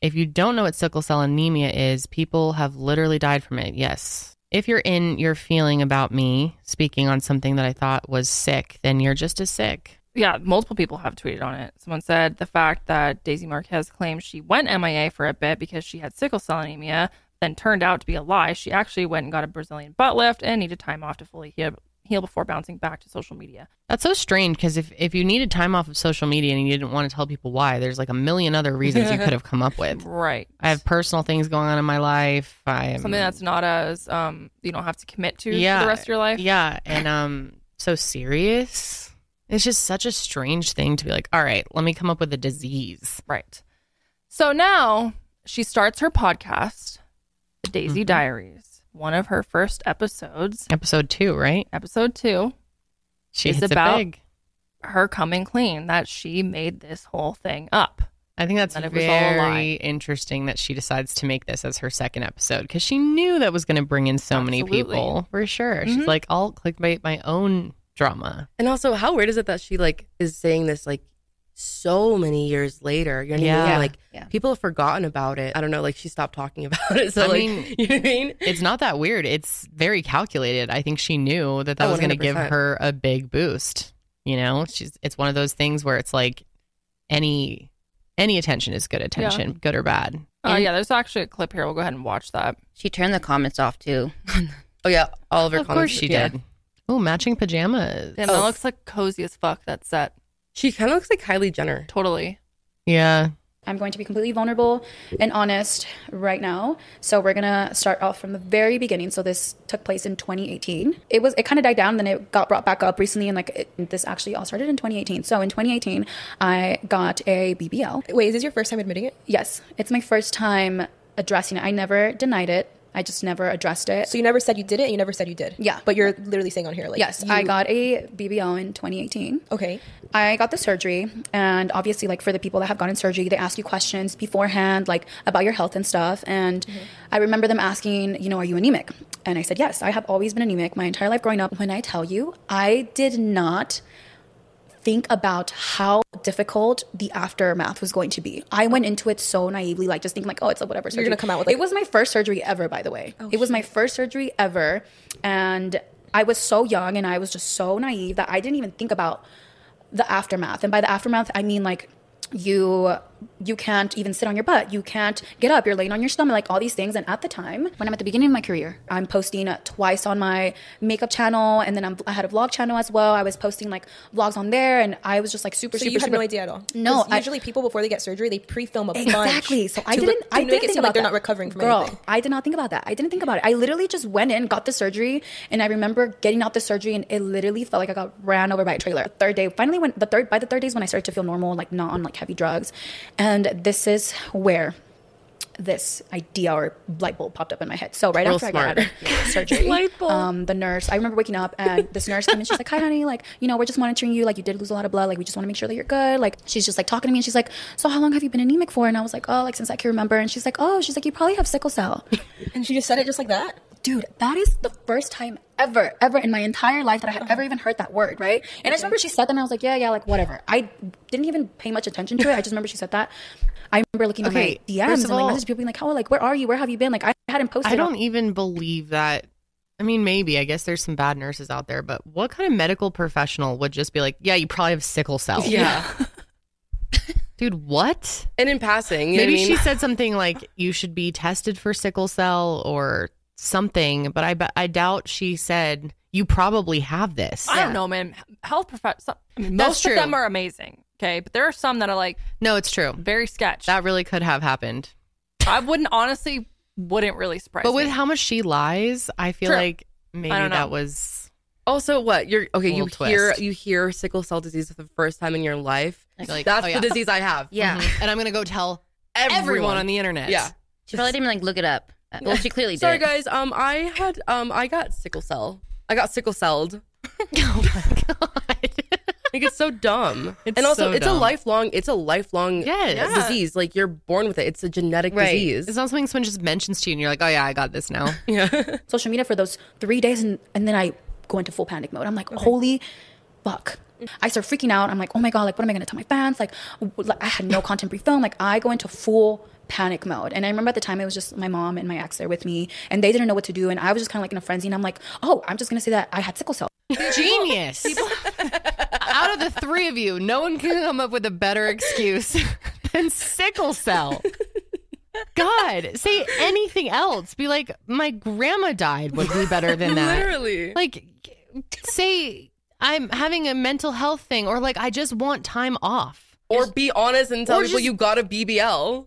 If you don't know what sickle cell anemia is, people have literally died from it. Yes. If you're in your feeling about me speaking on something that I thought was sick, then you're just as sick. Yeah, multiple people have tweeted on it. Someone said the fact that Daisy Marquez claimed she went MIA for a bit because she had sickle cell anemia, then turned out to be a lie. She actually went and got a Brazilian butt lift and needed time off to fully heal, heal before bouncing back to social media. That's so strange because if, if you needed time off of social media and you didn't want to tell people why, there's like a million other reasons you <laughs> could have come up with. Right. I have personal things going on in my life. I am Something that's not as um you don't have to commit to yeah, for the rest of your life. Yeah, and um, so serious. It's just such a strange thing to be like, all right, let me come up with a disease. Right. So now she starts her podcast, The Daisy Mm-hmm. Diaries. One of her first episodes, Episode two, right? episode two, She hits about- her coming clean that she made this whole thing up. I think that's that it was all a very interesting that she decides to make this as her second episode because she knew that was going to bring in so many people for sure. Mhm. She's like, I'll clickbait my own drama. And also, how weird is it that she like is saying this like so many years later? You know what I mean? Like Yeah. people have forgotten about it. I don't know. Like she stopped talking <laughs> about it. So I like, mean- <laughs> you know what I mean? It's not that weird. It's very calculated. I think she knew that that Oh, was going to give her a big boost. You know, she's it's one of those things where it's like any any attention is good attention, good or bad. Oh yeah, there's actually a clip here. We'll go ahead and watch that. She turned the comments off too. <laughs> Oh yeah, all of her of comments. course she yeah. did. Oh, matching pajamas. Damn, Oh. that looks like cozy as fuck. That set. She kind of looks like Kylie Jenner. Totally. Yeah. I'm going to be completely vulnerable and honest right now. So we're gonna start off from the very beginning. So this took place in 2018. It was it kind of died down, then it got brought back up recently, and like it, this actually all started in 2018. So in 2018, I got a BBL. Wait, is this your first time admitting it? Yes, it's my first time addressing it. I never denied it. I just never addressed it. So you never said you did it, and you never said you did. Yeah. But you're literally saying on here, like, yes, you- I got a BBL in 2018. Okay. I got the surgery, and obviously, like for the people that have gotten surgery, they ask you questions beforehand, like about your health and stuff. And mm-hmm. I remember them asking, you know, are you anemic? And I said, yes, I have always been anemic my entire life growing up. When I tell you, I did not think about how difficult the aftermath was going to be. I went into it so naively, like just thinking like, oh, it's a whatever surgery. You're gonna come out with, like- it was my first surgery ever, by the way. Oh, it was my first surgery ever, and I was so young and I was just so naive that I didn't even think about the aftermath. And by the aftermath, I mean like you you can't even sit on your butt. You can't get up. You're laying on your stomach, like all these things. And at the time, when I'm at the beginning of my career, I'm posting uh, twice on my makeup channel, and then I'm, I had a vlog channel as well. I was posting like vlogs on there, and I was just like super, So super. you had super, no idea at all. No, I- usually people before they get surgery, they pre-film a bunch Exactly. So I didn't. look- I didn't it think about like they're not recovering from Girl, anything. I did not think about that. I didn't think about it. I literally just went in, got the surgery, and I remember getting out the surgery, and it literally felt like I got ran over by a trailer. The third day, finally, when the third by the third days when I started to feel normal, like not on like heavy drugs, and this is where this idea or light bulb popped up in my head. So right Real after smart. I got <laughs> surgery, Light bulb. um, the nurse, I remember waking up and this nurse came and she's like, "Hi, honey, like you know we're just monitoring you. Like you did lose a lot of blood. Like we just want to make sure that you're good." Like she's just like talking to me and she's like, "So how long have you been anemic for?" And I was like, "Oh, like since I can remember." And she's like, "Oh, she's like you probably have sickle cell." And she just said it just like that. Dude, that is the first time ever, ever in my entire life that I had ever even heard that word, right? And I just remember she said that and I was like, yeah, yeah, like whatever. I didn't even pay much attention to it. I just remember she said that. I remember looking Okay, at my DMs first and of like all- messaging people being like, "Oh, like where are you? Where have you been?" Like I hadn't posted. I don't on- even believe that. I mean, maybe. I guess there's some bad nurses out there, but what kind of medical professional would just be like, yeah, you probably have sickle cell? Yeah. <laughs> Dude, what? And in passing, you know Maybe what I she said something like you should be tested for sickle cell or something, but I bet I doubt she said you probably have this. I don't know, man. Health professionals. I mean, That's most true. of them are amazing. Okay, but there are some that are like No, it's true. very sketch. That really could have happened. I wouldn't honestly wouldn't really surprise. But with me. how much she lies, I feel True. like maybe I don't know. that was Also, what you're okay? You Little hear twist. you hear sickle cell disease for the first time in your life. like That's oh, yeah. the disease I have. Yeah. Mhm. And I'm gonna go tell everyone, on the internet. Yeah. She probably didn't even like look it up. Uh, <laughs> Well, she clearly did. Sorry, guys. Um, I had um, I got sickle cell. I got sickle celled. <laughs> oh my god. Like it's so dumb. It's and also, so it's a lifelong. It's a lifelong Yes. disease. Like you're born with it. It's a genetic Right. disease. It's not something someone just mentions to you and you're like, oh yeah, I got this now. <laughs> yeah. social media for those three days and, and then I go into full panic mode. I'm like, holy fuck. I start freaking out. I'm like, oh my God, like, what am I going to tell my fans? Like, like, I had no content pre film. Like, I go into full panic mode. And I remember at the time it was just my mom and my ex there with me, and they didn't know what to do. And I was just kind of like in a frenzy. And I'm like, oh, I'm just going to say that I had sickle cell. <laughs> Genius. Out of the three of you, no one can come up with a better excuse <laughs> than sickle cell. God, say anything else. Be like, my grandma died would be better than that. Literally. Like, say I'm having a mental health thing, or like I just want time off. or be honest and tell or people just- you got a BBL.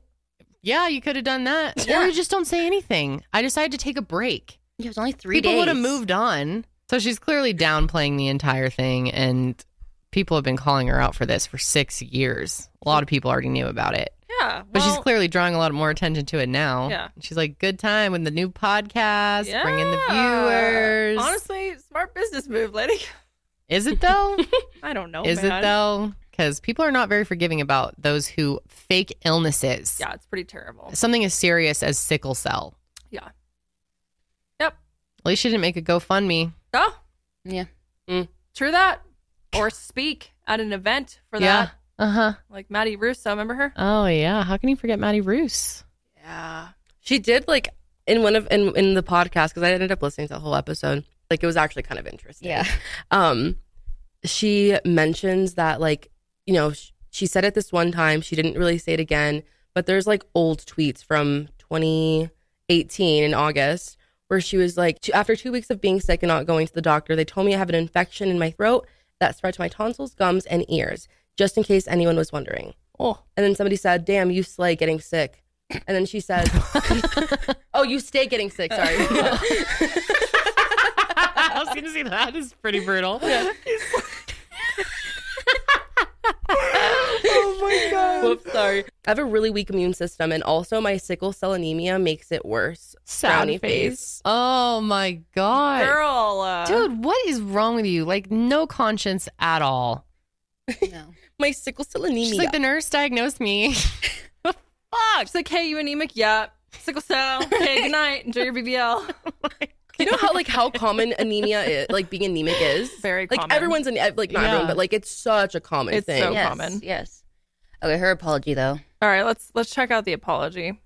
Yeah, you could have done that. Or you just don't say anything. I decided to take a break. Yeah, it was only three people days. would have moved on. So she's clearly downplaying the entire thing, and people have been calling her out for this for six years. A lot of people already knew about it, yeah, but she's clearly drawing a lot more attention to it now. Yeah. she's like, "Good time with the new podcast, bringing the viewers." Honestly, smart business move, lady. is it though? <laughs> I don't know. is man. it though? Because people are not very forgiving about those who fake illnesses. Yeah, it's pretty terrible. Something as serious as sickle cell. Yeah. Yep. At least she didn't make a GoFundMe. Oh, Yeah. true that. Or speak at an event for Yeah. that. Uh huh. Like Maddie Russo, remember her? Oh yeah. How can you forget Maddie Russo? Yeah. She did like in one of in in the podcast because I ended up listening to the whole episode. Like it was actually kind of interesting. Yeah. Um, she mentions that like you know sh- she said it this one time. She didn't really say it again. But there's like old tweets from 2018 in August where she was like, after two weeks of being sick and not going to the doctor, they told me I have an infection in my throat that spread to my tonsils, gums, and ears. Just in case anyone was wondering. Oh. And then somebody said, "Damn, you slay getting sick." And then she said, <laughs> "Oh, you stay getting sick." Sorry. <laughs> I was gonna say that is pretty brutal. <laughs> oh my god. Whoops, sorry. I have a really weak immune system, and also my sickle cell anemia makes it worse. Frowny face. Oh my god, Girl. Uh, dude, what is wrong with you? Like no conscience at all. No. <laughs> My sickle cell anemia. She's like the nurse diagnosed me. <laughs> fuck. She's like, hey, you anemic? Yeah. Sickle cell. Okay, good night. Enjoy your BBL. You know how like how common anemia is, like being anemic is. Very like common. everyone's an like not Yeah. everyone, but like it's such a common It's thing. so yes. common. Yes. Okay, her apology though. All right, let's let's check out the apology.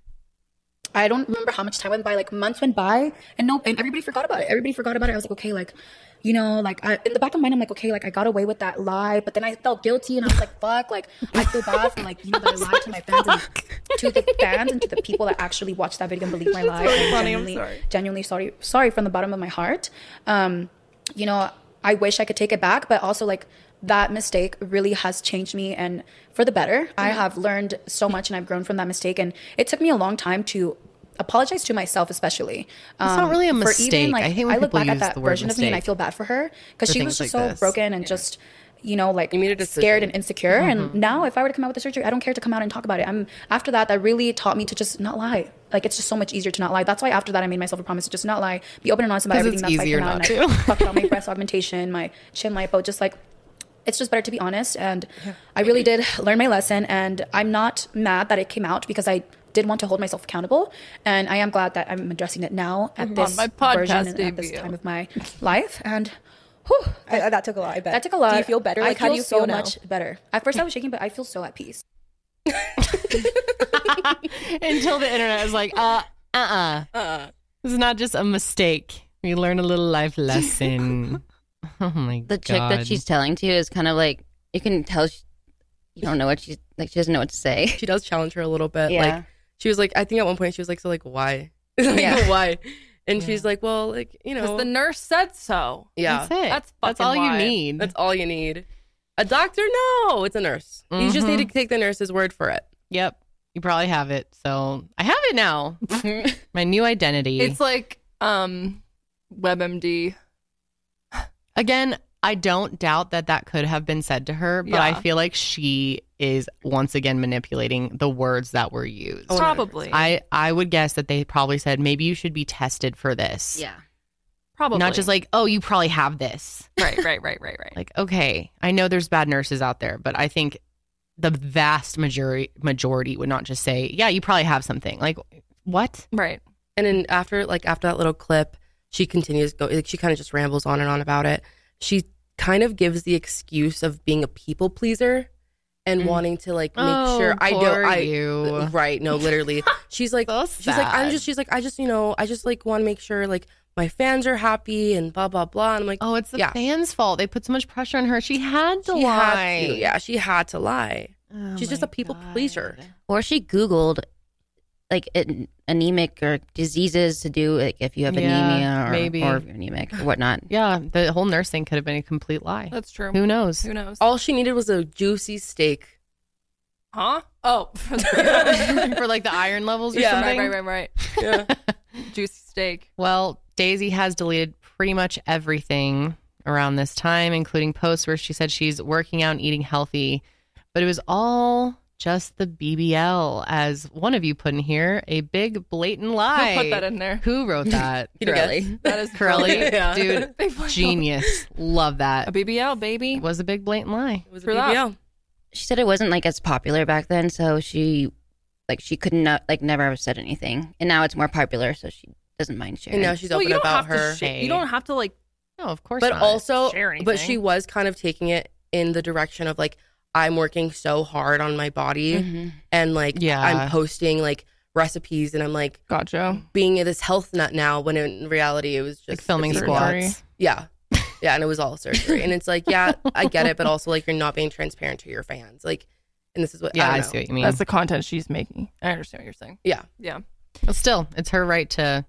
I don't remember how much time went by. Like months went by, and no, and everybody forgot about it. Everybody forgot about it. I was like, okay, like, you know, like I, in the back of my mind, I'm like, okay, like I got away with that lie, but then I felt guilty, and I was like, fuck, like I feel bad for like you know that I lied to my fans and to the fans and to the people that actually watched that video and believed my lie. really I'm funny, I'm genuinely, sorry. genuinely sorry, sorry from the bottom of my heart. Um, you know, I wish I could take it back, but also like that mistake really has changed me and for the better. I have learned so much and I've grown from that mistake. And it took me a long time to apologize to myself, especially. Um, It's not really a for mistake. I hate when I look people back at that the word version of me and I feel bad for her because she was just like so this. broken and just. You know, like You made a decision. scared and insecure. Mm-hmm. And now, if I were to come out with the surgery, I don't care to come out and talk about it. I'm after that. That really taught me to just not lie. Like it's just so much easier to not lie. That's why after that, I made myself a promise to just not lie, be open and honest about everything. it's That's easier why I not came out to. and I talked about my breast <laughs> augmentation, my chin lipo, just like it's just better to be honest. And I really did learn my lesson. And I'm not mad that it came out because I did want to hold myself accountable. And I am glad that I'm addressing it now at this my version and at this time of my life. And whew, I, that took a lot. I bet that took a lot. Do you feel better? I Like, how do you so now? much better. At first, I was shaking, but I feel so at peace. <laughs> Until the internet is like, uh, uh, uh. This is not just a mistake. We learn a little life lesson. <laughs> oh my god. The god. chick that she's telling to is kind of like you can tell she, you don't know what she's like. She doesn't know what to say. She does challenge her a little bit. Yeah. Like she was like, I think at one point she was like, so like why? <laughs> like, Yeah. <laughs> why? And she's like, well, like you know, Because the nurse said so. yeah, That's it. That's That's fucking all you need. that's all you need. A doctor? No, it's a nurse. You just need to take the nurse's word for it. Yep. You probably have it. So I have it now. <laughs> My new identity. It's like um WebMD. Again, I don't doubt that that could have been said to her, but I feel like she is once again manipulating the words that were used. Oh, Probably. I I would guess that they probably said maybe you should be tested for this. Yeah. Probably. Not just like, "Oh, you probably have this." right, right, right, right, right. Like, okay, I know there's bad nurses out there, but I think the vast majority majority would not just say, "Yeah, you probably have something." Like, what? right. And then after like after that little clip, she continues go like she kind of just rambles on and on about it. She kind of gives the excuse of being a people pleaser and mm-hmm. wanting to like make Oh, sure I know poor I you. right no literally <laughs> she's like So she's like I'm just she's like I just you know I just like want to make sure like my fans are happy and blah blah blah and I'm like Oh, it's the Yeah. fans' fault. They put so much pressure on her. She had to she lie. had to yeah she had to lie Oh she's just a people God. pleaser Or she Googled like an- anemic or diseases to do like if you have Yeah, anemia or, maybe. or anemic or whatnot. Yeah, the whole nurse thing could have been a complete lie. That's true. Who knows? Who knows? all she needed was a juicy steak Huh? Oh. <laughs> <laughs> For like the iron levels or Yeah. right, something. right, right, right. <laughs> yeah Juicy steak. Well, Daisy has deleted pretty much everything around this time, including posts where she said she's working out and eating healthy, but it was all just the BBL, as one of you put in here, a big blatant lie. Who put that in there? Who wrote <laughs> that? You know. That is Curly, Yeah. dude, <laughs> genius. Love that. A. BBL, baby. It was a big blatant lie. it was a For that. BBL She said it wasn't like as popular back then, so she like she could not like never have said anything. And now it's more popular, so she doesn't mind sharing. and now she's Well, open you don't about have her to. Sh- you don't have to like. No, of course but not. also share but she was kind of taking it in the direction of like i'm working so hard on my body Mhm. and like Yeah. i'm posting like recipes and i'm like Gotcha. being this health nut now when in reality it was just like filming a squats. yeah yeah and it was all surgery and it's like yeah i get it but also like you're not being transparent to your fans like and this is what Yeah, I, I, see what you mean. That's the content she's making. I understand what you're saying. yeah Yeah. But still, it's her right to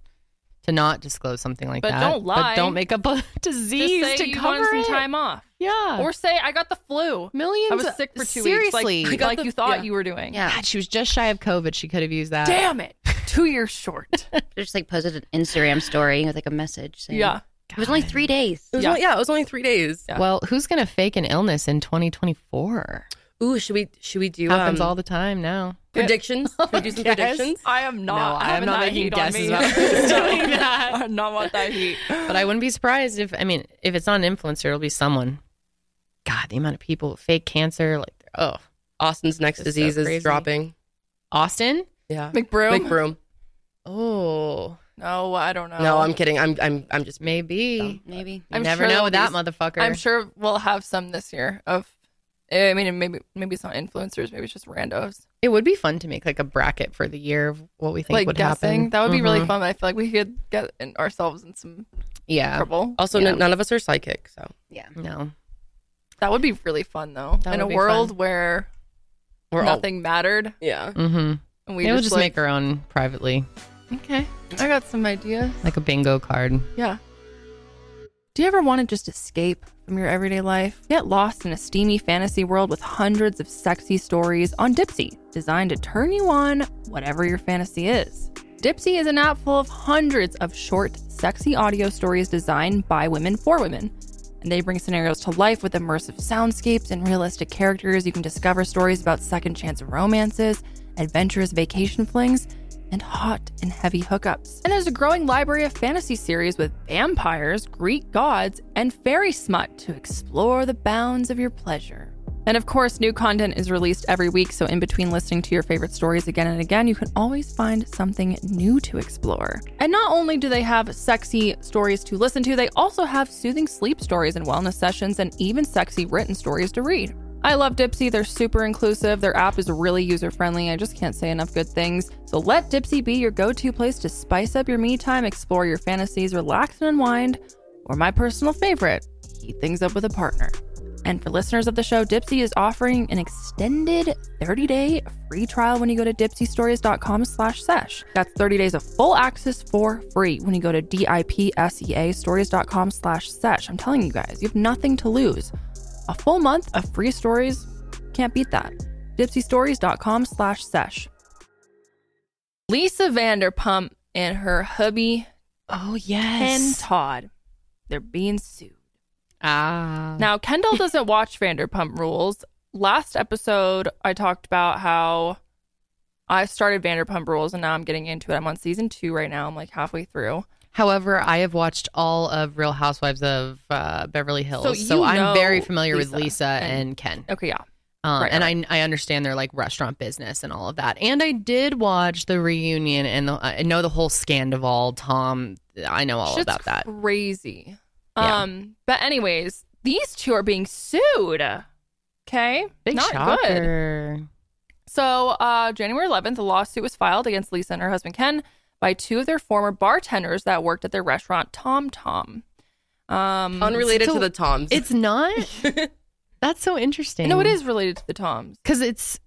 to not disclose something like But that. But don't lie. But don't make up a <laughs> Just disease say to you cover wanted some time off, Yeah. or say I got the flu. millions. I was sick for two seriously. weeks, like, like the- you thought yeah. you were doing. Yeah. God, she was just shy of COVID. She could have used that. Damn it. Two years short. <laughs> just like posted an Instagram story with like a message saying yeah. it was only three days. it was Yeah. only, yeah it was only three days Yeah. Well, who's gonna fake an illness in 2024? ooh should we should we do Happens um, all the time now. predictions should we do some <laughs> Yes. predictions I am not. No, I am not making guesses about <laughs> doing that. I not want that heat. But I wouldn't be surprised if I mean if it's not an influencer, it'll be someone. God, the amount of people fake cancer, like oh, austin's next It's so disease is dropping Austin. yeah McBroom. Big broom Oh, No, I don't know. no i'm kidding i'm i'm i'm just maybe. Maybe. You I'm never sure know with that motherfucker. I'm sure we'll have some this year. Of, I mean, maybe maybe it's not influencers. Maybe it's just randos. It would be fun to make like a bracket for the year of what we think like would guessing. happen. That would be really Mhm. fun. I feel like we could get in ourselves in some Yeah. trouble. also Yeah. n- none of us are psychic so Yeah. No. That would be really fun though. That in a would be world fun. where we're all nothing mattered yeah Mm-hmm. and we Maybe we'll just, just like, make our own privately, Okay, I got some ideas. like a bingo card. Yeah. Do you ever want to just escape from your everyday life? Get lost in a steamy fantasy world with hundreds of sexy stories on Dipsea, designed to turn you on whatever your fantasy is. Dipsea is an app full of hundreds of short, sexy audio stories designed by women for women. And they bring scenarios to life with immersive soundscapes and realistic characters. You can discover stories about second chance romances, adventurous vacation flings, and hot and heavy hookups. And there's a growing library of fantasy series with vampires, Greek gods, and fairy smut to explore the bounds of your pleasure. And of course, new content is released every week, so in between listening to your favorite stories again and again, you can always find something new to explore. And not only do they have sexy stories to listen to, they also have soothing sleep stories and wellness sessions, and even sexy written stories to read. I love Dipsea. They're super inclusive. Their app is really user friendly. I just can't say enough good things. So let Dipsea be your go to place to spice up your me time, explore your fantasies, relax and unwind, or my personal favorite, heat things up with a partner. And for listeners of the show, Dipsea is offering an extended 30-day free trial when you go to dipseastories.com slash sesh. That's 30 days of full access for free when you go to D-I-P-S-E-A stories.com slash sesh. I'm telling you guys, you have nothing to lose. A full month of free stories, can't beat that. dipseastories.com slash sesh. Lisa Vanderpump and her hubby Oh Ken yes. Todd, they're being sued. Ah. Now, Kendall doesn't watch Vanderpump Rules. Last episode, I talked about how I started Vanderpump Rules and now I'm getting into it. I'm on season two right now. I'm like halfway through. However, I have watched all of Real Housewives of uh, Beverly Hills, So so, I'm very familiar Lisa with Lisa and- and, Ken. Okay, yeah. Um, Right, and right. I I understand their like restaurant business and all of that. And I did watch the reunion and the, I know the whole Scandoval. Tom, I know all Shit's about that. Crazy. Yeah. Um, but anyways, these two are being sued. Okay. Big Not good. shocker. So, uh, January 11th, a lawsuit was filed against Lisa and her husband Ken by two of their former bartenders that worked at their restaurant Tom Tom. Um, Unrelated So to the Toms. It's not. <laughs> That's so interesting. no, it is related to the Toms. because it's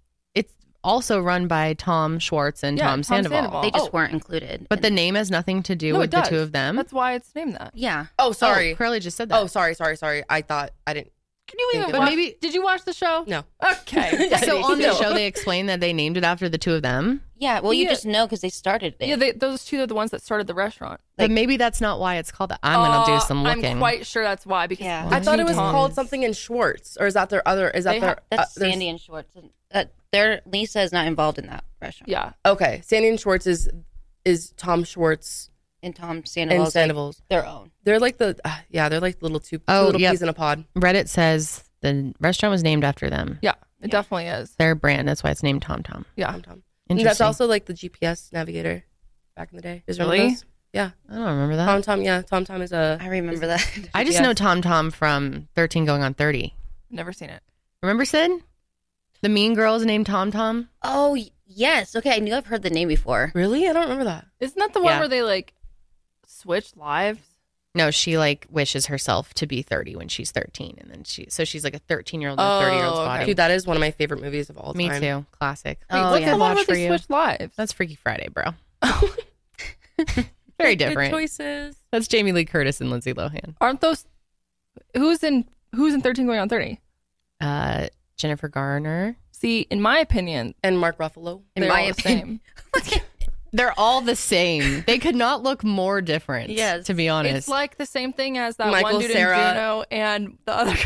also run by Tom Schwartz and Yeah, Tom, Tom Sandoval. Sandoval. They just Oh. weren't included. But the in- name has nothing to do No, with the two of them. That's why it's named that. yeah. oh, oh sorry. Oh, Curly just said that. Oh, sorry, sorry, sorry. I thought I didn't. Can you even But watch- maybe- Did you watch the show? No. Okay. <laughs> so on the show, they explained that they named it after the two of them. Yeah. Well, you Yeah. just know because they started it. Yeah, they, those two are the ones that started the restaurant. but maybe that's not why it's called that. I'm gonna Uh, do some looking. I'm quite sure that's why because Yeah. I thought it was Toms- called something in Schwartz, or is that their other? Is that They their? ha- That's uh, there's- Sandy and Schwartz. Uh, their Lisa is not involved in that restaurant. Yeah. Okay, Sandy and Schwartz is is Tom Schwartz And Tom and Sandoval's like Sandoval's. their own. They're like the uh, yeah, they're like little two, two Oh, little yep. peas in a pod. Reddit says the restaurant was named after them. Yeah. It definitely is. Their brand. That's why it's named Tom Tom. Yeah. Tom Tom. And Interesting. that's also like the GPS navigator back in the day. Is Really? Yeah, I don't remember that. Tom Tom. Yeah, Tom Tom is a. I remember that. <laughs> I just know Tom Tom from 13 Going on 30. Never seen it. Remember Sid? The Mean Girls named Tom Tom. oh yes. Okay, I knew I've heard the name before. Really, I don't remember that. Isn't that the one Yeah. where they like switch lives? No, she like wishes herself to be 30 when she's 13, and then she so she's like a 13 year old in Oh, a 30 year old's okay. body. Dude, that is one of my favorite movies of all time. Me time. too. Classic. Oh, What's yeah. the one where Watch they you. switch lives? That's Freaky Friday, bro. <laughs> Very Good different. choices. That's Jamie Lee Curtis and Lindsay Lohan. Aren't those who's in who's in 13 going on 30? Uh, Jennifer Garner. See, in my opinion, And Mark Ruffalo. In my all the opinion. <laughs> <laughs> same. They're all the same. they could not look more different. Yes. to be honest. It's like the same thing as that Michael one dude Cera. in Juno and the other guy.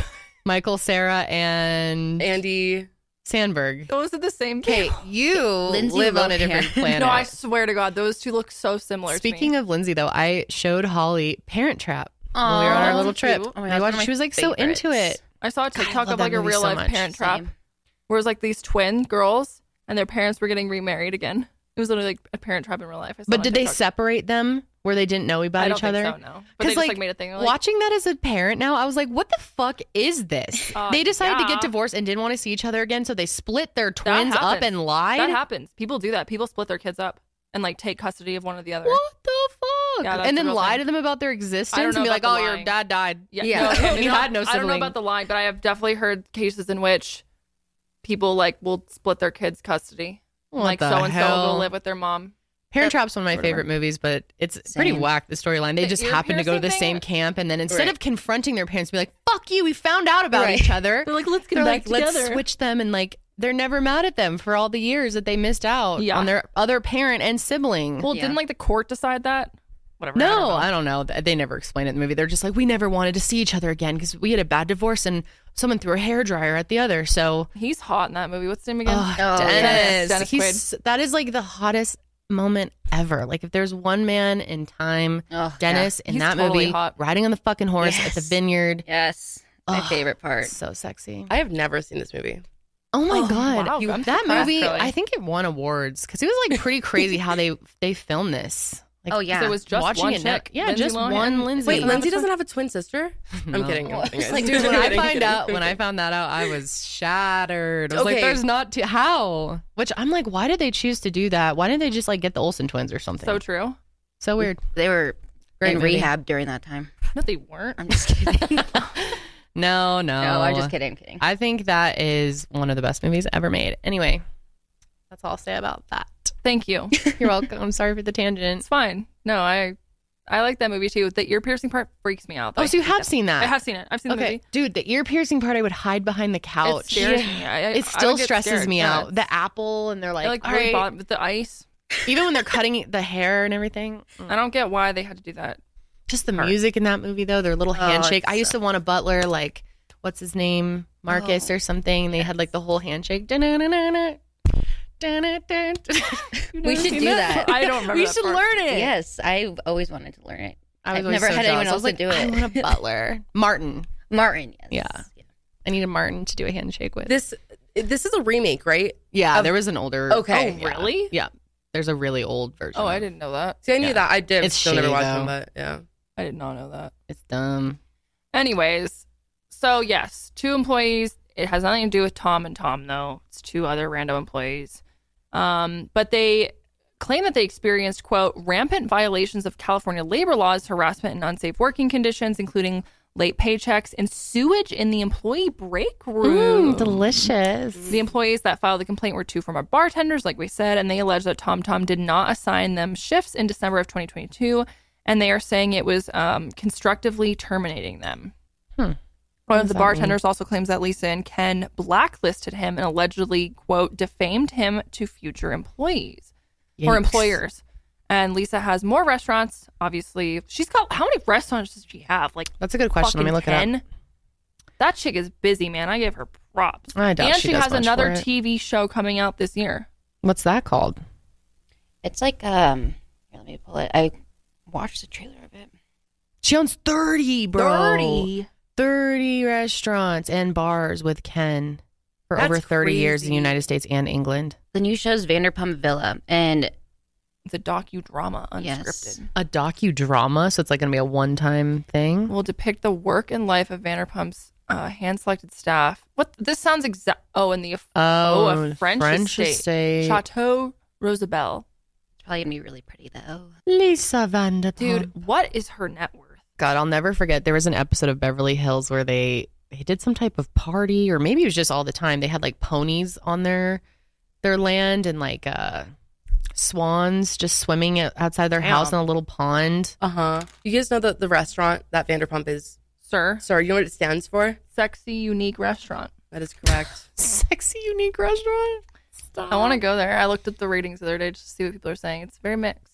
Michael, Cera, and Andy. Samberg. Those are the same Kate, people. you Lindsay live on a Lohan. different planet. <laughs> No, I swear to God, those two look so similar. Speaking to me. of Lindsay, though, I showed Holly Parent Trap when we were on our little that's trip. cute. Oh my God, it's one watched- of my she was like so into it. I saw a I TikTok of like a real so life much. parent trap Same. where it was like these twin girls and their parents were getting remarried again. It was literally like a parent trap in real life. But did they TikTok. separate them where they didn't know about each other? I don't each other? so, no. But they just like, made a thing. Like, watching that as a parent now, I was like, what the fuck is this? <laughs> Uh, they decided to get divorced and didn't want to see each other again, so they split their twins up and lied. That happens. People do that. People split their kids up and like take custody of one or the other. What the fuck? Yeah, and then lie thing. to them about their existence and be like, oh, the your dad died. Yeah, Yeah. no, <laughs> He no, had no I don't know about the line, but I have definitely heard cases in which people like will split their kids' custody. What like so and so will go live with their mom. Parent Trap's one of my Sort of favorite movies, but it's pretty whack, the storyline. They The just happen to go to the piercing same camp, and then instead Right. of confronting their parents, be like, fuck you, we found out about Right. each other. They're like, let's get They're back like, together. let's switch them, and like, they're never mad at them for all the years that they missed out Yeah. on their other parent and sibling. Well, Yeah. didn't like the court decide that? Whatever. no, I I don't know. They never explain it in the movie. They're just like, we never wanted to see each other again because we had a bad divorce and someone threw a hair dryer at the other. So, He's hot in that movie. What's his name again? oh, Oh, Dennis, yes. Dennis he's that is like the hottest moment ever. Like if there's one man in time, Oh, Dennis in He's that totally movie, hot. riding on the fucking horse at the vineyard. Yes. My Oh, favorite part. So sexy. I have never seen this movie. Oh my Oh, god, wow. You- that movie! Chloe. I think it won awards because it was like pretty crazy how they <laughs> they filmed this. Like, Oh, yeah. So it was just watching one it chick, Yeah, Lindsay just Lohan. one Lindsay. Wait, Lindsay doesn't have a twin sister? I'm No. kidding. I'm <laughs> kidding. Like, <laughs> dude, when I'm find out, when I found that out, I was shattered. I was like, Okay. "There's not two, how?" Which I'm like, "Why did they choose to do that? Why didn't they just like get the Olsen twins or something?" So true. so weird. They were Great in movie. rehab during that time. <laughs> No, they weren't. I'm just kidding. No, no, no, I'm just kidding. I'm kidding. I think that is one of the best movies ever made. Anyway, that's all I'll say about that. Thank you. <laughs> You're welcome. I'm sorry for the tangent. It's fine. No, I I like that movie too. The ear piercing part freaks me out. Oh, I so you have seen that? I have seen it. I've seen the Okay, movie. dude, the ear piercing part, I would hide behind the It couch. scares me. I, I- I It still would get stresses scared. me Yeah, out. The apple, and they're like, I like all really right. bought with the ice. <laughs> even when they're cutting the hair and everything. I don't get why they had to do that. Just the music in that movie, though, their little oh, handshake. I used to want a butler, like, what's his name? Marcus oh. or something. They had like the whole handshake. Da-na-na-na-na. Da-na-da. <laughs> You We should do that. I don't remember. We that should part. learn it. Yes, I've always wanted to learn it. I I've never so had anyone jealous. I was else to like, do it. I want a <laughs> butler. Martin. Martin, yes. Yeah. I need a Martin to do a handshake with. This this is a remake, right? yeah, of- there was an older. Okay. Oh, Yeah. really? Yeah. There's a really old version. Oh, I didn't know that. See, I knew Yeah. that. I did. It's still never watched though. them, but yeah. I did not know that. It's dumb. Anyways, so yes, two employees. It has nothing to do with Tom and Tom, though. It's two other random employees. Um, but they claim that they experienced, quote, rampant violations of California labor laws, harassment, and unsafe working conditions, including late paychecks and sewage in the employee break room. Mm, delicious. The employees that filed the complaint were two former bartenders, like we said, and they allege that Tom Tom did not assign them shifts in December of 2022, and they are saying it was um, constructively terminating them. One of the does mean? bartenders also claims that Lisa and Ken blacklisted him and allegedly, quote, defamed him to future employees or employers. And Lisa has more restaurants. Obviously, she's got how many restaurants does she have? Like That's a good question. Let me fucking look it 10? up. That chick is busy, man. I give her props. I doubt and she she, does has much another. TV show coming out this year. What's that called? It's like um here, let me pull it. I watched the trailer of it. She owns 30, bro. 30 restaurants and bars with Ken for That's over 30 years in the. United States and England. The new show's Vanderpump Villa, and It's a docudrama, unscripted. Yes. A docudrama, so it's like going to be a one-time thing. Will depict the work and life of Vanderpump's uh, hand-selected staff. What this sounds exact. Oh, and the oh, Oh, a French, French estate. estate. Chateau Rosabelle. it's probably gonna be really pretty though. Lisa Vanderpump. Dude, what is her net worth? God, I'll never forget. There was an episode of Beverly Hills where they they did some type of party, or maybe it was just all the time. They had like ponies on their their land and like uh swans just swimming outside their house in a little pond. Uh huh. You guys know that the restaurant that Vanderpump is. SUR, Sir, you know what it stands for? sexy, unique restaurant. That is correct. <laughs> Sexy, unique restaurant. Stop. I want to go there. I looked at the ratings the other day just to see what people are saying. It's very mixed.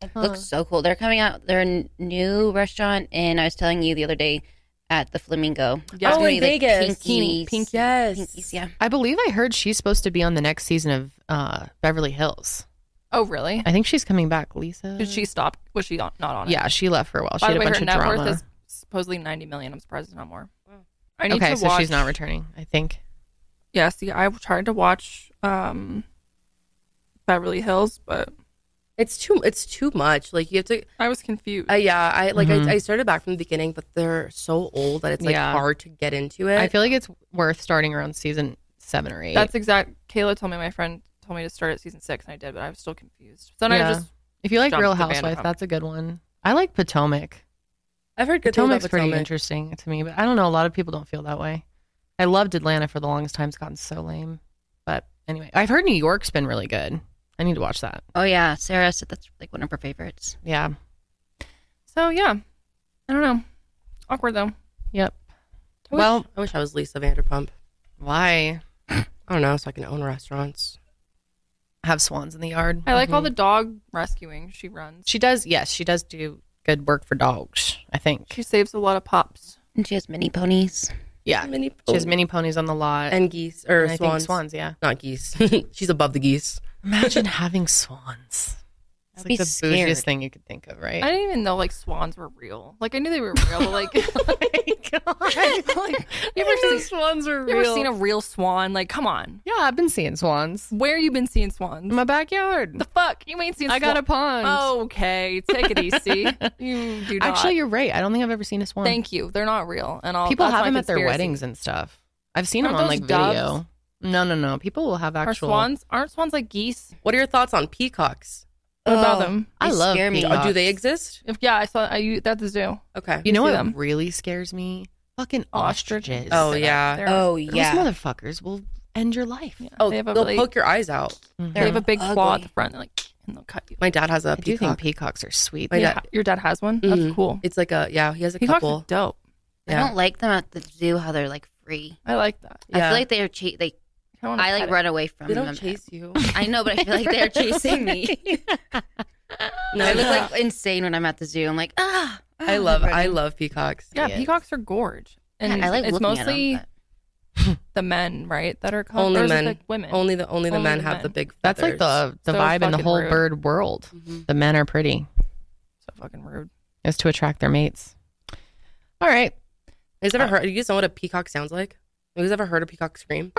It looks so cool. They're coming out their n- new restaurant, and I was telling you the other day at the Flamingo. Yeah. Oh, in be, like, Vegas. Pinky's. Pink- Yes. Pinky's, yeah. I believe I heard she's supposed to be on the next season of uh Beverly Hills. Oh, really? I think she's coming back, Lisa. Did she stop? Was she not not on it? Yeah, she left for a while. She By had the a bunch her of net drama. worth is supposedly 90 million. I'm surprised it's not more. I need okay, to so watch. she's not returning. I think. Yeah, see, I tried to watch um Beverly Hills, but It's too. It's too much. Like you have to. I was confused. Uh, yeah, I like. Mhm. I, I started back from the beginning, but they're so old that it's like Yeah. hard to get into it. I feel like it's worth starting around season seven or eight. That's exact. Kayla told me my friend told me to start at season six, and I did, but I was still confused. So then Yeah. I just if you like Real to Housewives, that's a good one. I like Potomac. I've heard good things about Potomac's pretty interesting to me, but I don't know. A lot of people don't feel that way. I loved Atlanta for the longest time. It's gotten so lame. But anyway, I've heard New York's been really good. I need to watch that. Oh yeah, Sarah said that's like one of her favorites. Yeah. so yeah. I don't know. Awkward though. Yep. I wish- Well- I wish I was Lisa Vanderpump. Why I don't know, so I can own restaurants. have swans in the yard? I like all Mhm. the dog rescuing she runs. She does. Yes, she does do good work for dogs. I think. She saves a lot of pups. And she has mini ponies. yeah. Mini ponies. She has mini ponies on the lot and geese or and I think swans. swans. Yeah. Not geese. <laughs> She's above the geese. Imagine having swans. It's like the scared. bougiest thing you could think of, right? I didn't even know like swans were real. Like I knew they were real, but like, <laughs> oh <laughs> like you ever seen swans are you ever seen a real swan? Like, come on, yeah, I've been seeing swans where you been seeing swans? in my backyard. the fuck you ain't seen. I got a pond. Okay, take it easy. <laughs> you do not. Actually, you're right. I don't think I've ever seen a swan. thank you. They're not real, and all People have them at their weddings and stuff. I've seen them Aren't on like doves? video. No, no, no. People will have actual. Are actual. swans? Aren't swans like geese? What are your thoughts on peacocks? What about Oh, them? I love scare me. peacocks. Do they exist? If yeah, I saw I you at the zoo. Okay. You know see what them. really scares me? Fucking Ostrich. ostriches. Oh, They're- yeah. they're- Oh Those yeah. motherfuckers will end your life. Oh, They have a they'll really- poke your eyes out. They have a big claw at ugly. the front, and like, and they'll cut you. My dad has a I do you think peacock. peacocks are sweet. My Yeah, dad- your dad has one. That's Mhm. cool. It's like a yeah. He has a Peacocks couple. are dope. I Yeah. don't like them at the zoo. How they're like free. I like that. I Yeah. feel like they're cha- they. I, I like pet it. run away from They them. don't chase you. I know, but I feel like they're chasing me. <laughs> No, I look like insane when I'm at the zoo. I'm like, ah. I ah, love I love peacocks. Yeah, Yes. peacocks are gorge. And Yeah, I like it's mostly at them. <laughs> the men, right? That are called Only or men. the women. Only the only the Only men the have men. the big. That's like the the So vibe in the whole rude. bird world. Mhm. The men are pretty. so fucking rude. Is to attract their mates. All right. Has ever heard? You guys know what a peacock sounds like? Have you guys ever heard a peacock scream?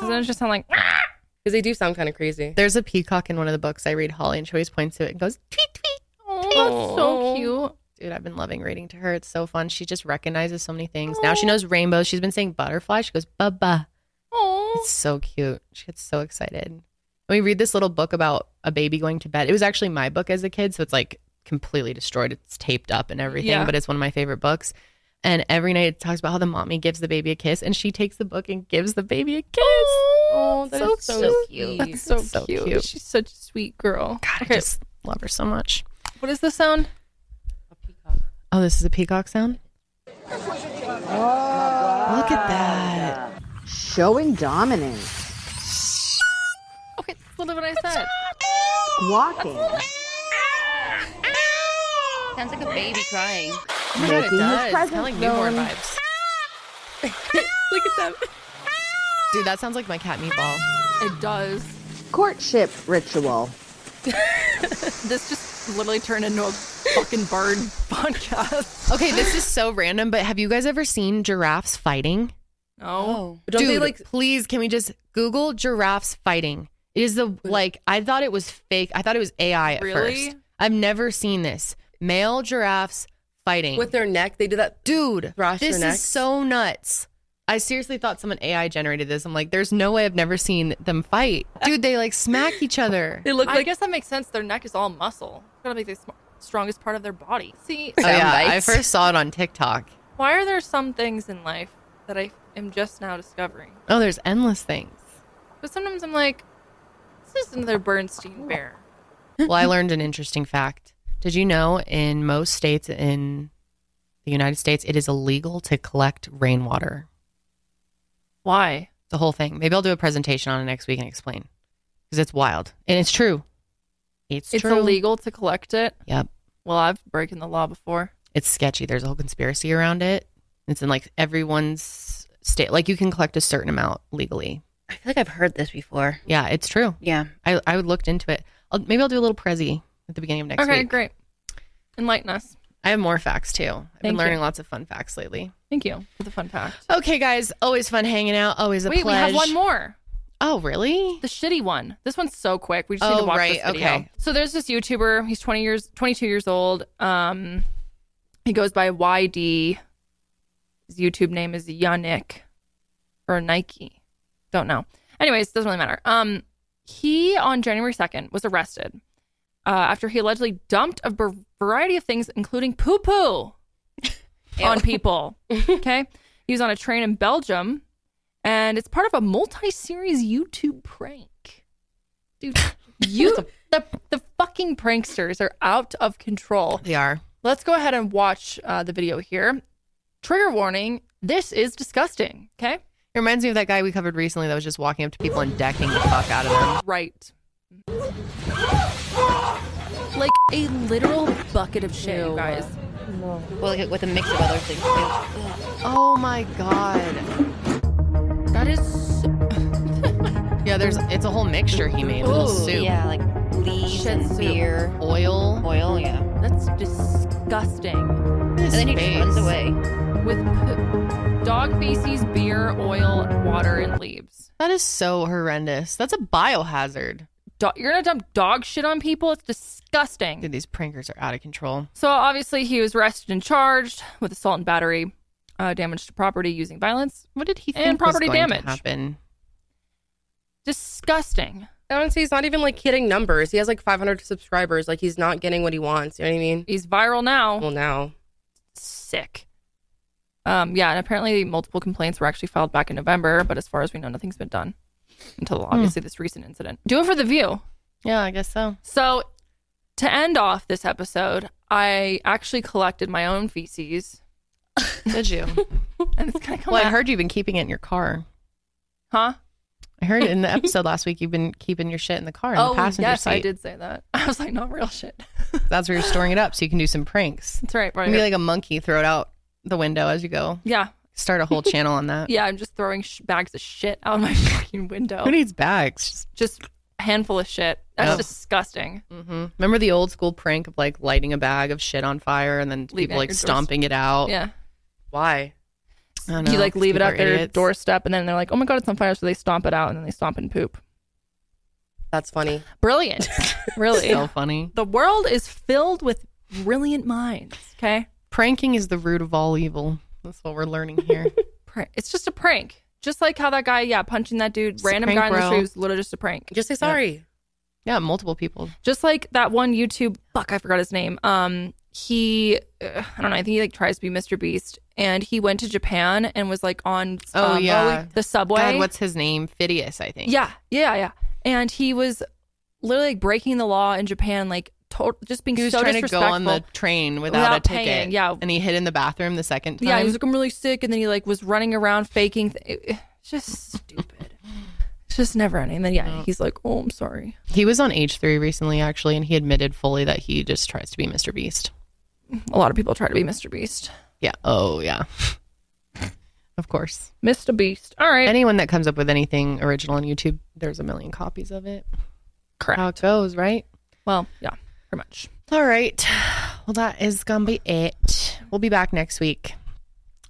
Doesn't it just sound like <laughs> Because they do sound kind of crazy. There's a peacock in one of the books I read, Holly, and she always points to it and goes, tweet, tweet. oh, that's so cute? Dude, I've been loving reading to her. It's so fun. She just recognizes so many things. Now she knows rainbows. She's been saying butterfly. She goes, bubba. Oh, It's so cute. She gets so excited. And we read this little book about a baby going to bed. It was actually my book as a kid, so it's like completely destroyed. It's taped up and everything, Yeah. but it's one of my favorite books. And every night it talks about how the mommy gives the baby a kiss, and she takes the book and gives the baby a kiss. Oh, so so cute. that's so, So cute. cute. She's such a sweet girl. God, okay, I just love her so much. what is the sound? A peacock. Oh, this is a peacock sound? Oh, Look at that. Showing dominance. Okay, that's literally what I said. Walking. Sounds like a baby crying. Oh my God, it his does. It's presence kind of like newborn vibes. <laughs> Look at them. Dude, that sounds like my cat meatball. It does. Courtship ritual. <laughs> This just literally turned into a fucking bird <laughs> podcast. Okay, this is so random, but have you guys ever seen giraffes fighting? No. Oh. Don't Dude, they like? please, can we just Google giraffes fighting? It is the like I thought it was fake. I thought it was AI at Really? first. I've never seen this. Male giraffes fighting. With their neck, they do that. Dude, Thrash their this is so nuts. I seriously thought someone AI generated this. I'm like, there's no way I've never seen them fight. Dude, they like smack each other. <laughs> They look I guess that makes sense. Their neck is all muscle. Gotta be the sm- strongest part of their body. See, Oh, yeah, I first saw it on TikTok. why are there some things in life that I am just now discovering? Oh, there's endless things. But sometimes I'm like, this is another Bernstein bear. well, I learned an interesting fact. Did you know in most states in the United States, it is illegal to collect rainwater? Why? The whole thing. Maybe I'll do a presentation on it next week and explain because it's wild and it's true. It's, It's true. illegal to collect it. Yep. Well, I've broken the law before. It's sketchy. There's a whole conspiracy around it. It's in like everyone's state. Like you can collect a certain amount legally. I feel like I've heard this before. Yeah, it's true. Yeah. I I looked into it. I'll, maybe I'll do a little prezi at the beginning of next okay, week. great. Enlighten us. I have more facts too. I've Thank been you. learning lots of fun facts lately. Thank you for the fun fact. Okay, guys, always fun hanging out. Always a Wait, we have one more. Oh, really? The shitty one. This one's so quick. We just need Oh, to watch right, this video. okay. So there's this YouTuber. He's 20 years, 22 years old. Um, he goes by YD. His YouTube name is Yannick or Nike. Don't know. Anyways, doesn't really matter. Um, he on January 2nd was arrested uh, after he allegedly dumped a variety of things, including poo poo <laughs> on people. <laughs> okay. He was on a train in Belgium and it's part of a multi-series YouTube prank. Dude, <laughs> you the the fucking pranksters are out of control. They are. Let's go ahead and watch uh, the video here. Trigger warning: This is disgusting. Okay, It reminds me of that guy we covered recently that was just walking up to people and decking the fuck out of them. right. Like a literal bucket of shit, you guys. Well, like, with a mix of other things too. Oh my god. That is <laughs> Yeah, there's it's a whole mixture he made, a little Ooh, soup. Yeah, like leaves Shih and Tzu. beer, Oil. oil. Yeah, That's disgusting. and then he just runs away. With p- dog feces, beer, oil, water, and leaves. That is so horrendous. That's a biohazard. Do- you're gonna dump dog shit on people? It's disgusting. Dude, these prankers are out of control. So obviously he was arrested and charged with assault and battery, uh, damage to property using violence. What did he think And property was going damage. to happen? Disgusting. Honestly, he's not even like hitting numbers. He has like 500 subscribers. Like he's not getting what he wants. You know what I mean? He's viral now. Well, now. Sick. Um, yeah, and apparently multiple complaints were actually filed back in November, but as far as we know, nothing's been done until hmm. obviously this recent incident. Do it for the view. Yeah, I guess so. So, to end off this episode, I actually collected my own feces. <laughs> Did you? And it's kind of well, I heard you've been keeping it in your car. huh? I heard in the <laughs> episode last week you've been keeping your shit in the car in Oh, the passenger yes, seat. I did say that. <laughs> I was like, not real shit. That's where you're storing it up so you can do some pranks. That's right, You right. can be like a monkey, throw it out the window as you go. yeah, Start a whole channel on that. <laughs> yeah. I'm just throwing sh- bags of shit out of my <laughs> fucking window. Who needs bags? Just a handful of shit. That's Yep. disgusting. hmm Remember the old school prank of like lighting a bag of shit on fire and then Leaving it people at like your doorstep. stomping it out? Yeah. Why? I don't know. You like leave it People at are their idiots. doorstep and then they're like, oh my God, it's on fire. So they stomp it out and then they stomp and poop. That's funny. Brilliant. <laughs> really. So funny. the world is filled with brilliant minds. Okay. Pranking is the root of all evil. That's what we're learning here. <laughs> It's just a prank. Just like how that guy, yeah, punching that dude, Just random prank, guy in the bro. street was literally just a prank. Just say sorry. yeah, multiple people. Just like that one YouTube, fuck, I forgot his name. Um, he, uh, I don't know, I think he like tries to be Mr. Beast, and he went to Japan and was like on, Oh, um, yeah. the subway. God, what's his name? Fidias, I think. Yeah, yeah, yeah. And he was literally like breaking the law in Japan, like to- just being He was so trying to go on the train without, Without a ticket. paying, yeah. And he hid in the bathroom the second time. Yeah, he was like, I'm really sick, and then he like was running around faking. Th- it- it's just stupid. It's just never ending. And then yeah, he's like, oh, I'm sorry. He was on H3 recently, actually, and he admitted fully that he just tries to be Mr. Beast. A lot of people try to be Mr. Beast. Yeah. Oh, yeah. of course. Mr. Beast. All right. Anyone that comes up with anything original on YouTube, there's a million copies of it. Correct. How it goes, right? well, yeah, pretty much. All right. Well, that is going to be it. We'll be back next week.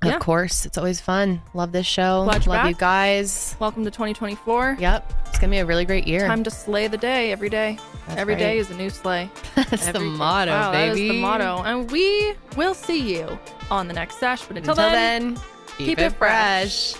Of course. It's always fun. Love this show. Glad Love you guys. Welcome to 2024. Yep. It's going to be a really great year. Time to slay the day every day. That's Every day right. is a new slay. <laughs> That's the Every- motto, wow, baby. That is the motto. And we will see you on the next sesh. But until, Until then, then, keep, it fresh.